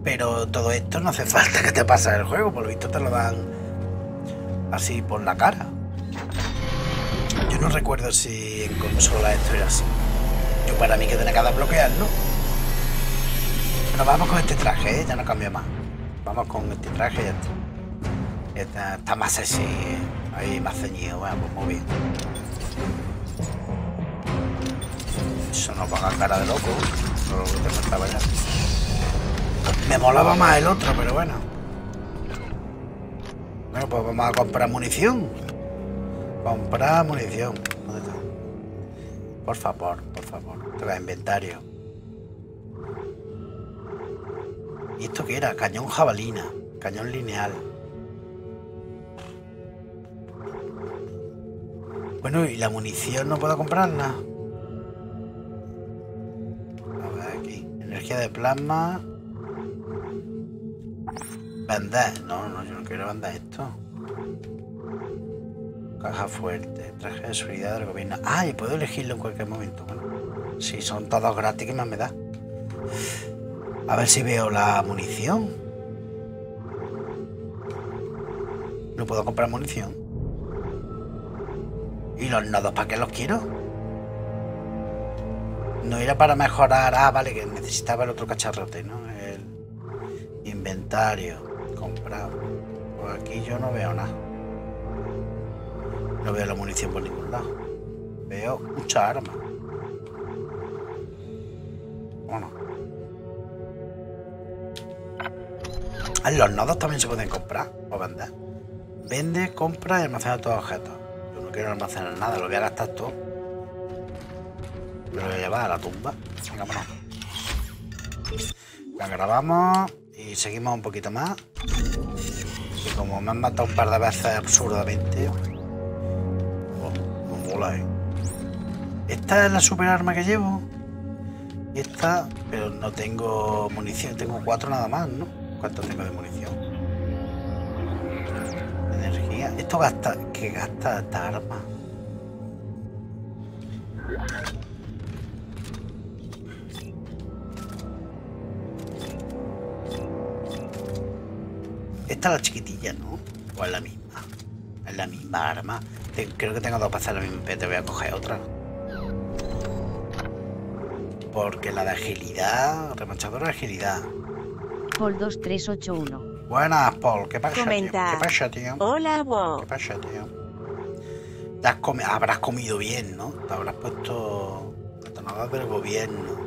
Pero todo esto no hace falta que te pase el juego, por lo visto te lo dan así por la cara. Yo no recuerdo si en consola esto era así. Yo para mí que tenía que desbloquear, ¿no? Bueno, vamos con este traje, ¿eh? ya no cambia más. Vamos con este traje y ya está. Está, está más así, ahí más ceñido, bueno, pues muy bien. Eso nos va a cara de loco. Me molaba más el otro, pero bueno. Bueno, pues vamos a comprar munición. Comprar munición. ¿Dónde está? Por favor, por favor. Trae inventario. ¿Y esto qué era? Cañón jabalina. Cañón lineal. Bueno, ¿y la munición no puedo comprarla? A ver aquí. Energía de plasma. Vender. No, no, yo no quiero vender esto. Caja fuerte. Traje de seguridad del gobierno. Ah, y puedo elegirlo en cualquier momento. Bueno, si son todos gratis, ¿qué más me da? A ver si veo la munición. No puedo comprar munición. ¿Y los nodos para qué los quiero? No era para mejorar. Ah, vale, que necesitaba el otro cacharrote, ¿no? El inventario. Comprado. Pues aquí yo no veo nada. No veo la munición por ningún lado. Veo mucha arma. Bueno. Ah, Los nodos también se pueden comprar o vender. Vende, compra y almacena todos objetos. No quiero almacenar nada, lo voy a gastar todo. Me lo voy a llevar a la tumba. Venga, vámonos. La grabamos y seguimos un poquito más. Y como me han matado un par de veces absurdamente. Oh, me mola, eh. Esta es la super arma que llevo. Y esta, pero no tengo munición, tengo cuatro nada más, ¿no? ¿Cuánto tengo de munición? Esto gasta. ¿Qué gasta esta arma? Esta es la chiquitilla, ¿no? O es la misma. Es la misma arma. Creo que tengo dos para hacer la misma, pero te voy a coger otra. Porque la de agilidad, remachadora de agilidad. Paul 2381. Buenas, Paul. ¿Qué pasa, tío? ¿Qué pasa, tío? Hola, Bo. ¿Qué pasa, tío? Te has comi- habrás comido bien, ¿no? Te habrás puesto detonador del gobierno.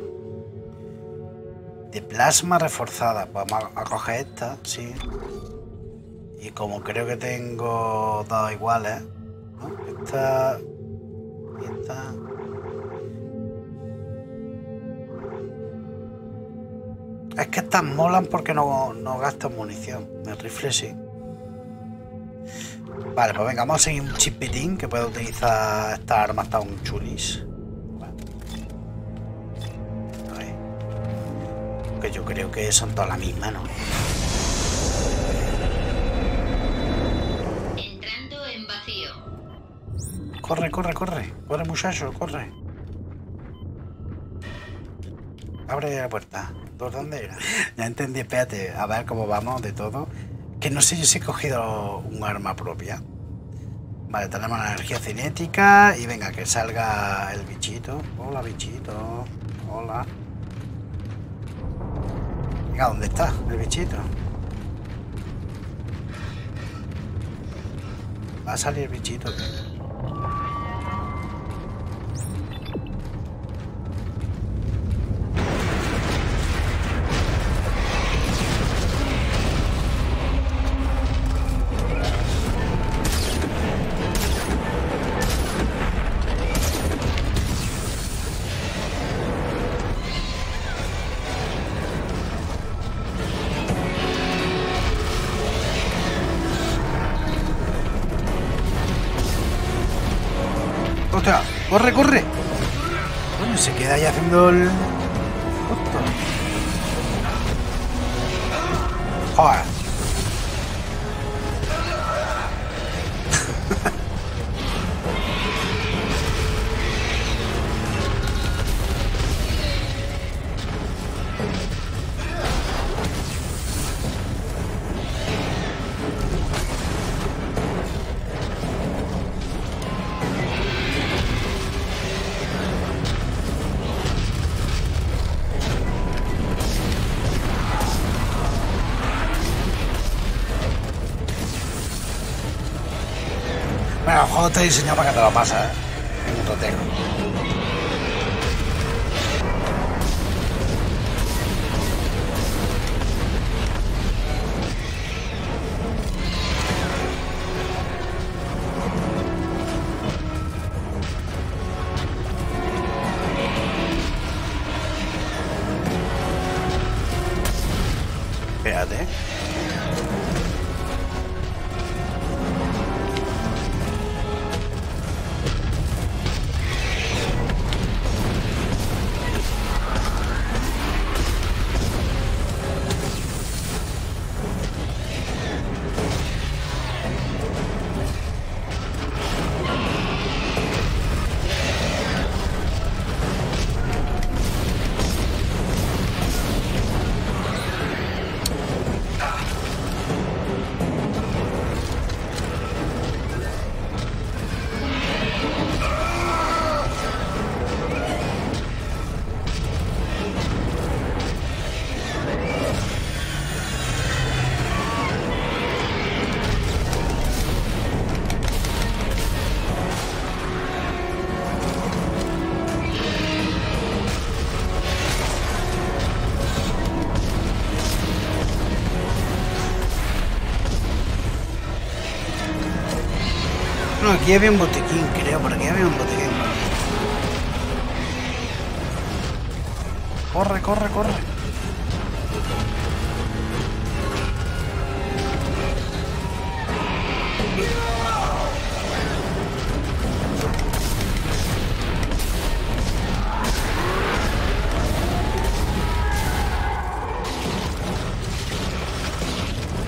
De plasma reforzada. Vamos a, coger esta, sí. Y como creo que tengo dos iguales, ¿no? Esta y esta. Es que estas molan porque no, no gastan munición. El rifle sí. Vale, pues venga, vamos a seguir un chipitín que puede utilizar estas armas tan chulis. Vale. Que yo creo que son todas la misma, ¿no? Entrando en vacío. Corre, corre, corre. Corre, muchacho, corre. Abre la puerta. ¿Por dónde era? Ya entendí, espérate, a ver cómo vamos de todo. Que no sé yo si he cogido un arma propia. Vale, tenemos la energía cinética y venga, que salga el bichito. Hola, bichito. Hola. Venga, ¿dónde está el bichito? Va a salir el bichito. tío. ¡Corre, corre! Bueno, se queda ahí haciendo el. Diseñado para que te lo pases, ¿eh? Aquí había un botiquín, creo. Por aquí había un botiquín. Corre, corre, corre.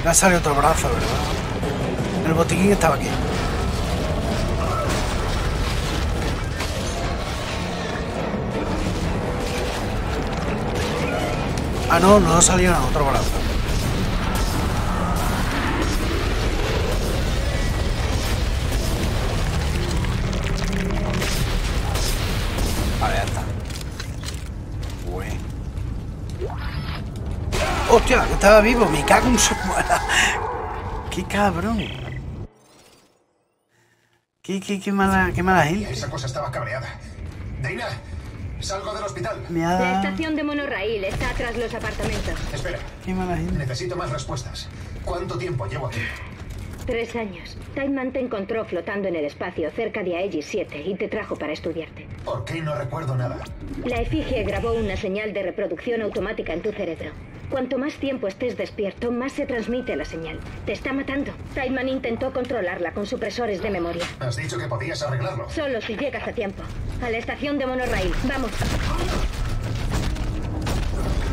Le ha salido otro brazo, ¿verdad? El botiquín estaba aquí. Ah, no, no salió otro brazo. Vale, ya está. Uy. ¡Hostia! Estaba vivo, me cago en su. ¡Qué cabrón! ¿Qué, qué, qué mala, qué mala gente? Esa cosa estaba cabreada. La estación de monorraíl está tras los apartamentos. Espera, Qué mala gente. necesito más respuestas. ¿Cuánto tiempo llevo aquí? Tres años. Timeman te encontró flotando en el espacio cerca de Aegis 7 y te trajo para estudiarte. ¿Por qué no recuerdo nada? La efigie grabó una señal de reproducción automática en tu cerebro. Cuanto más tiempo estés despierto, más se transmite la señal. Te está matando. Timeman intentó controlarla con supresores de memoria. Has dicho que podías arreglarlo. Solo si llegas a tiempo. A la estación de monorraíl. Vamos.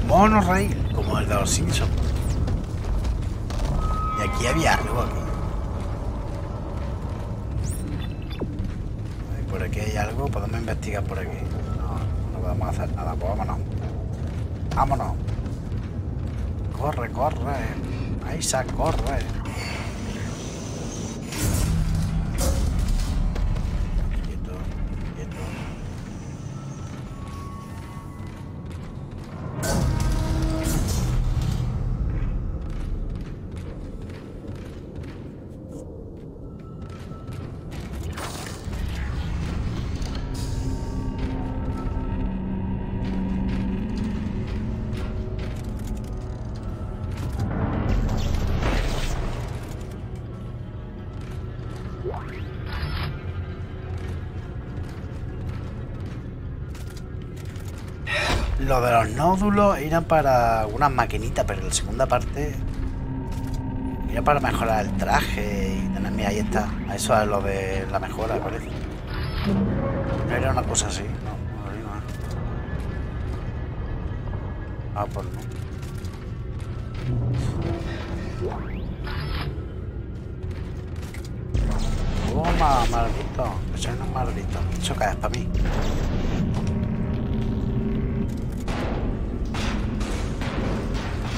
Monorail, como el de los Simpsons. Y aquí había algo aquí. Por aquí hay algo, podemos investigar por aquí. No, no podemos hacer nada, pues vámonos. Vámonos. Corre, corre. Isaac, corre. Lo de los nódulos era para unas maquinitas, pero la segunda parte era para mejorar el traje y tener, mira, ahí está. Eso es lo de la mejora, parece. Era una cosa así, no, no vi más. Ah, pues no. Toma, maldito. Eso no es maldito. Eso cae para mí.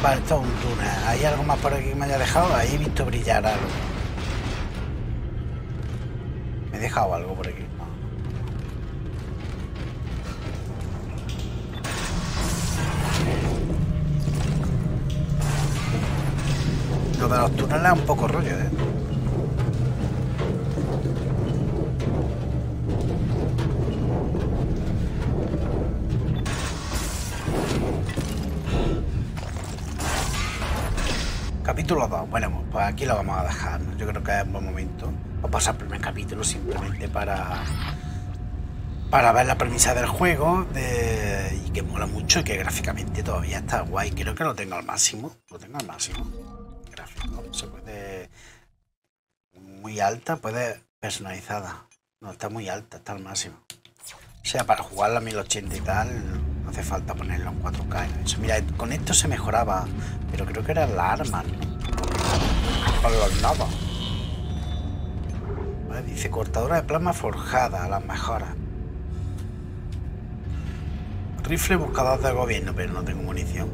Vale, esto es un túnel. ¿Hay algo más por aquí que me haya dejado? Ahí he visto brillar algo. Me he dejado algo por aquí. Aquí lo vamos a dejar. Yo creo que es un buen momento. A pasar al primer capítulo simplemente para para ver la premisa del juego y que mola mucho y que gráficamente todavía está guay. Creo que lo tengo al máximo. Lo tengo al máximo. Gráfico. Se puede. Muy alta, puede personalizada. No, está muy alta, está al máximo. O sea, para jugar a 1080 y tal, no hace falta ponerlo en 4K. ¿no? Eso, mira, con esto se mejoraba, pero creo que era la arma. Con los dice cortadora de plasma forjada, las mejoras. Rifle buscador de gobierno, pero no tengo munición.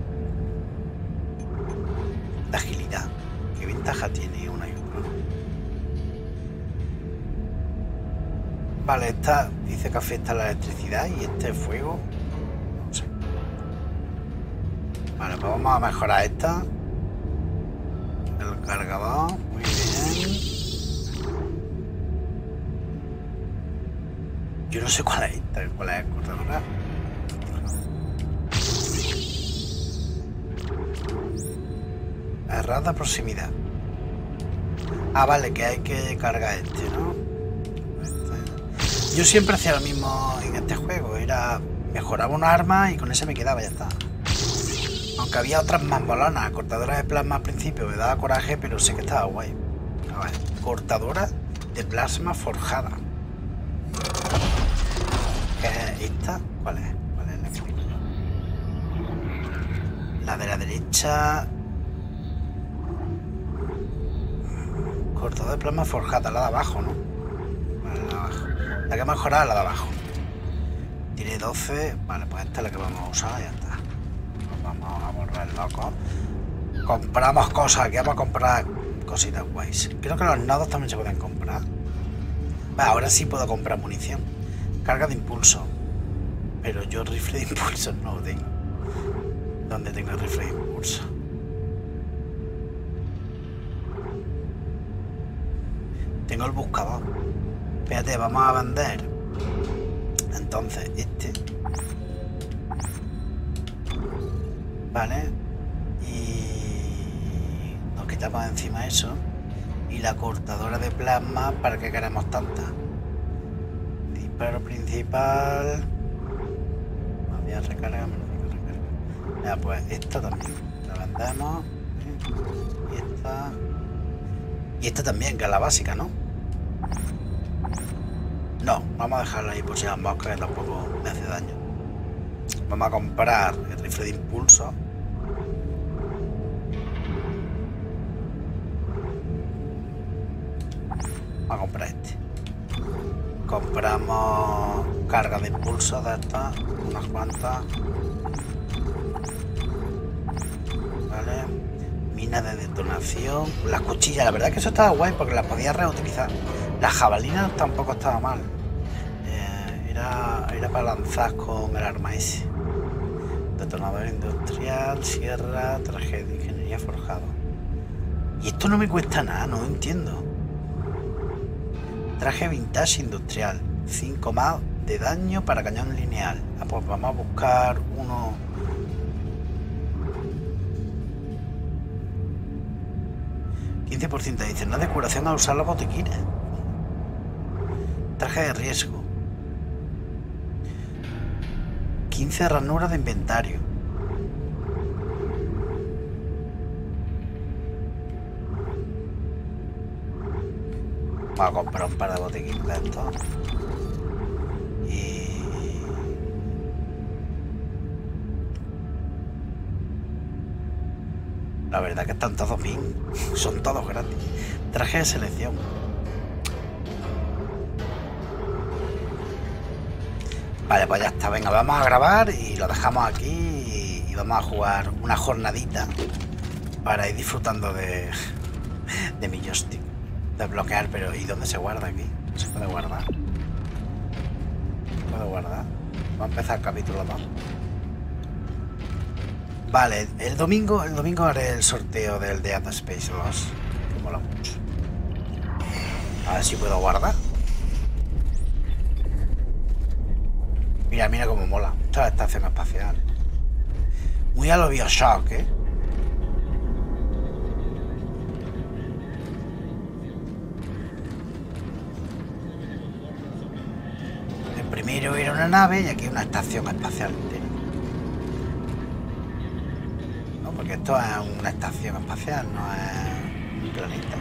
De agilidad. ¿Qué ventaja tiene una y otra? Vale, esta dice que afecta la electricidad y este es fuego. No sé. Vale, pues vamos a mejorar esta. El cargador, muy bien. Yo no sé cuál es cuál es el cortadora. Errada proximidad. Ah, vale, que hay que cargar este, ¿no? Yo siempre hacía lo mismo en este juego. Era mejoraba una arma y con ese me quedaba, ya está. Aunque había otras más bolonas. Cortadora de plasma al principio me daba coraje, pero sé que estaba guay. A ver, cortadora de plasma forjada. ¿Qué es esta? ¿Cuál es? ¿Cuál es la de la derecha. Cortadora de plasma forjada, la de abajo, ¿no? Vale, la de abajo. La que mejorada la de abajo. Tiene 12. Vale, pues esta es la que vamos a usar, ya está. Vamos a borrar el loco. Compramos cosas, que vamos a comprar cositas guays. Creo que los nodos también se pueden comprar. Ahora sí puedo comprar munición. Carga de impulso. Pero yo rifle de impulso no tengo. ¿Dónde tengo el rifle de impulso? Tengo el buscador. Espérate, vamos a vender. Entonces, este. Y nos quitamos encima eso. Y la cortadora de plasma, ¿para qué queremos tanta? Disparo principal. Había recarga, menos recarga. Ya, pues esta también. La vendemos. ¿eh? Y esta. Y esta también, que es la básica, ¿no? No, vamos a dejarla ahí por si las moscas que tampoco me hace daño. Vamos a comprar el rifle de impulso. A comprar este. Compramos carga de impulso de estas, unas cuantas. Vale. Mina de detonación. Las cuchillas, la verdad que eso estaba guay porque las podía reutilizar. Las jabalinas tampoco estaba mal. Eh, era, era para lanzar con el arma ese. Detonador industrial, sierra, traje de ingeniería forjado. Y esto no me cuesta nada, no entiendo. Traje vintage industrial. 5 más de daño para cañón lineal. Ah, pues vamos a buscar uno. ...15% adicional de curación al usar los botiquines. Traje de riesgo. 15 ranuras de inventario. Vamos a comprar de estos. Y... La verdad que están todos bien. Son todos gratis. Traje de selección. Vale, pues ya está. Venga, vamos a grabar y lo dejamos aquí y vamos a jugar una jornadita para ir disfrutando de, de mi joystick. Desbloquear, pero ¿y dónde se guarda aquí? ¿No se puede guardar? ¿Se puede guardar? Vamos a empezar el capítulo 2. Vale, el domingo, el domingo haré el sorteo del Dead Space 2. Que mola mucho. A ver si puedo guardar. Mira, mira cómo mola. Esta es la estación espacial. Muy a lo Bioshock, ¿eh? El primero era una nave y aquí una estación espacial. No, porque esto es una estación espacial, no es un planeta.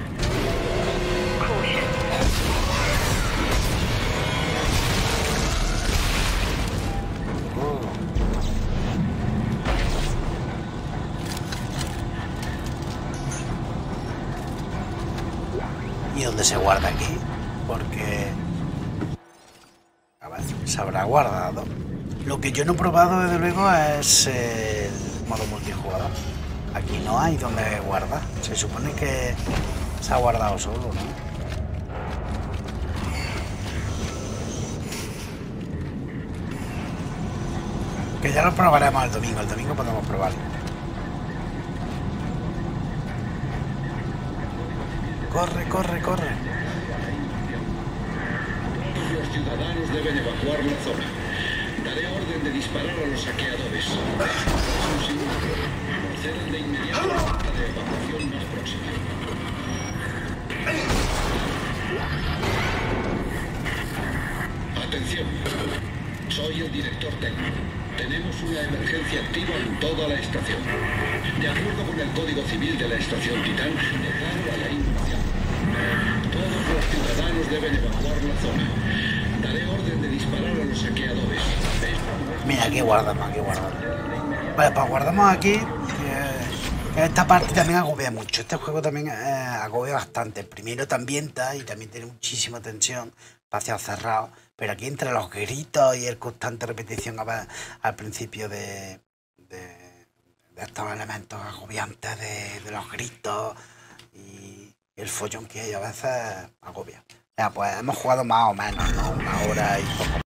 ¿Y dónde se guarda aquí? Porque... Habrá guardado. Lo que yo no he probado, desde luego, es el modo multijugador. Aquí no hay donde guardar. Se supone que se ha guardado solo, ¿no? Que ya lo probaremos el domingo. El domingo podemos probarlo. Corre, corre, corre. Los ciudadanos deben evacuar la zona. Daré orden de disparar a los saqueadores. Un segundo. Procedan de inmediato a la de evacuación más próxima. Atención. Soy el director técnico. Tenemos una emergencia activa en toda la estación. De acuerdo con el Código Civil de la Estación Titán, declaro a la inundación. Todos los ciudadanos deben evacuar la zona. Daré orden de disparar a los saqueadores. Mira, aquí guardamos, aquí guardamos. Vale, pues guardamos aquí. esta parte también agobia mucho. Este juego también eh, agobia bastante. Primero te ambienta y también tiene muchísima tensión, espacios cerrados. Pero aquí entre los gritos y el constante repetición a ver, al principio de, de, estos elementos agobiantes de los gritos y el follón que hay a veces agobia. Ya, pues hemos jugado más o menos, ¿no? Una hora y poco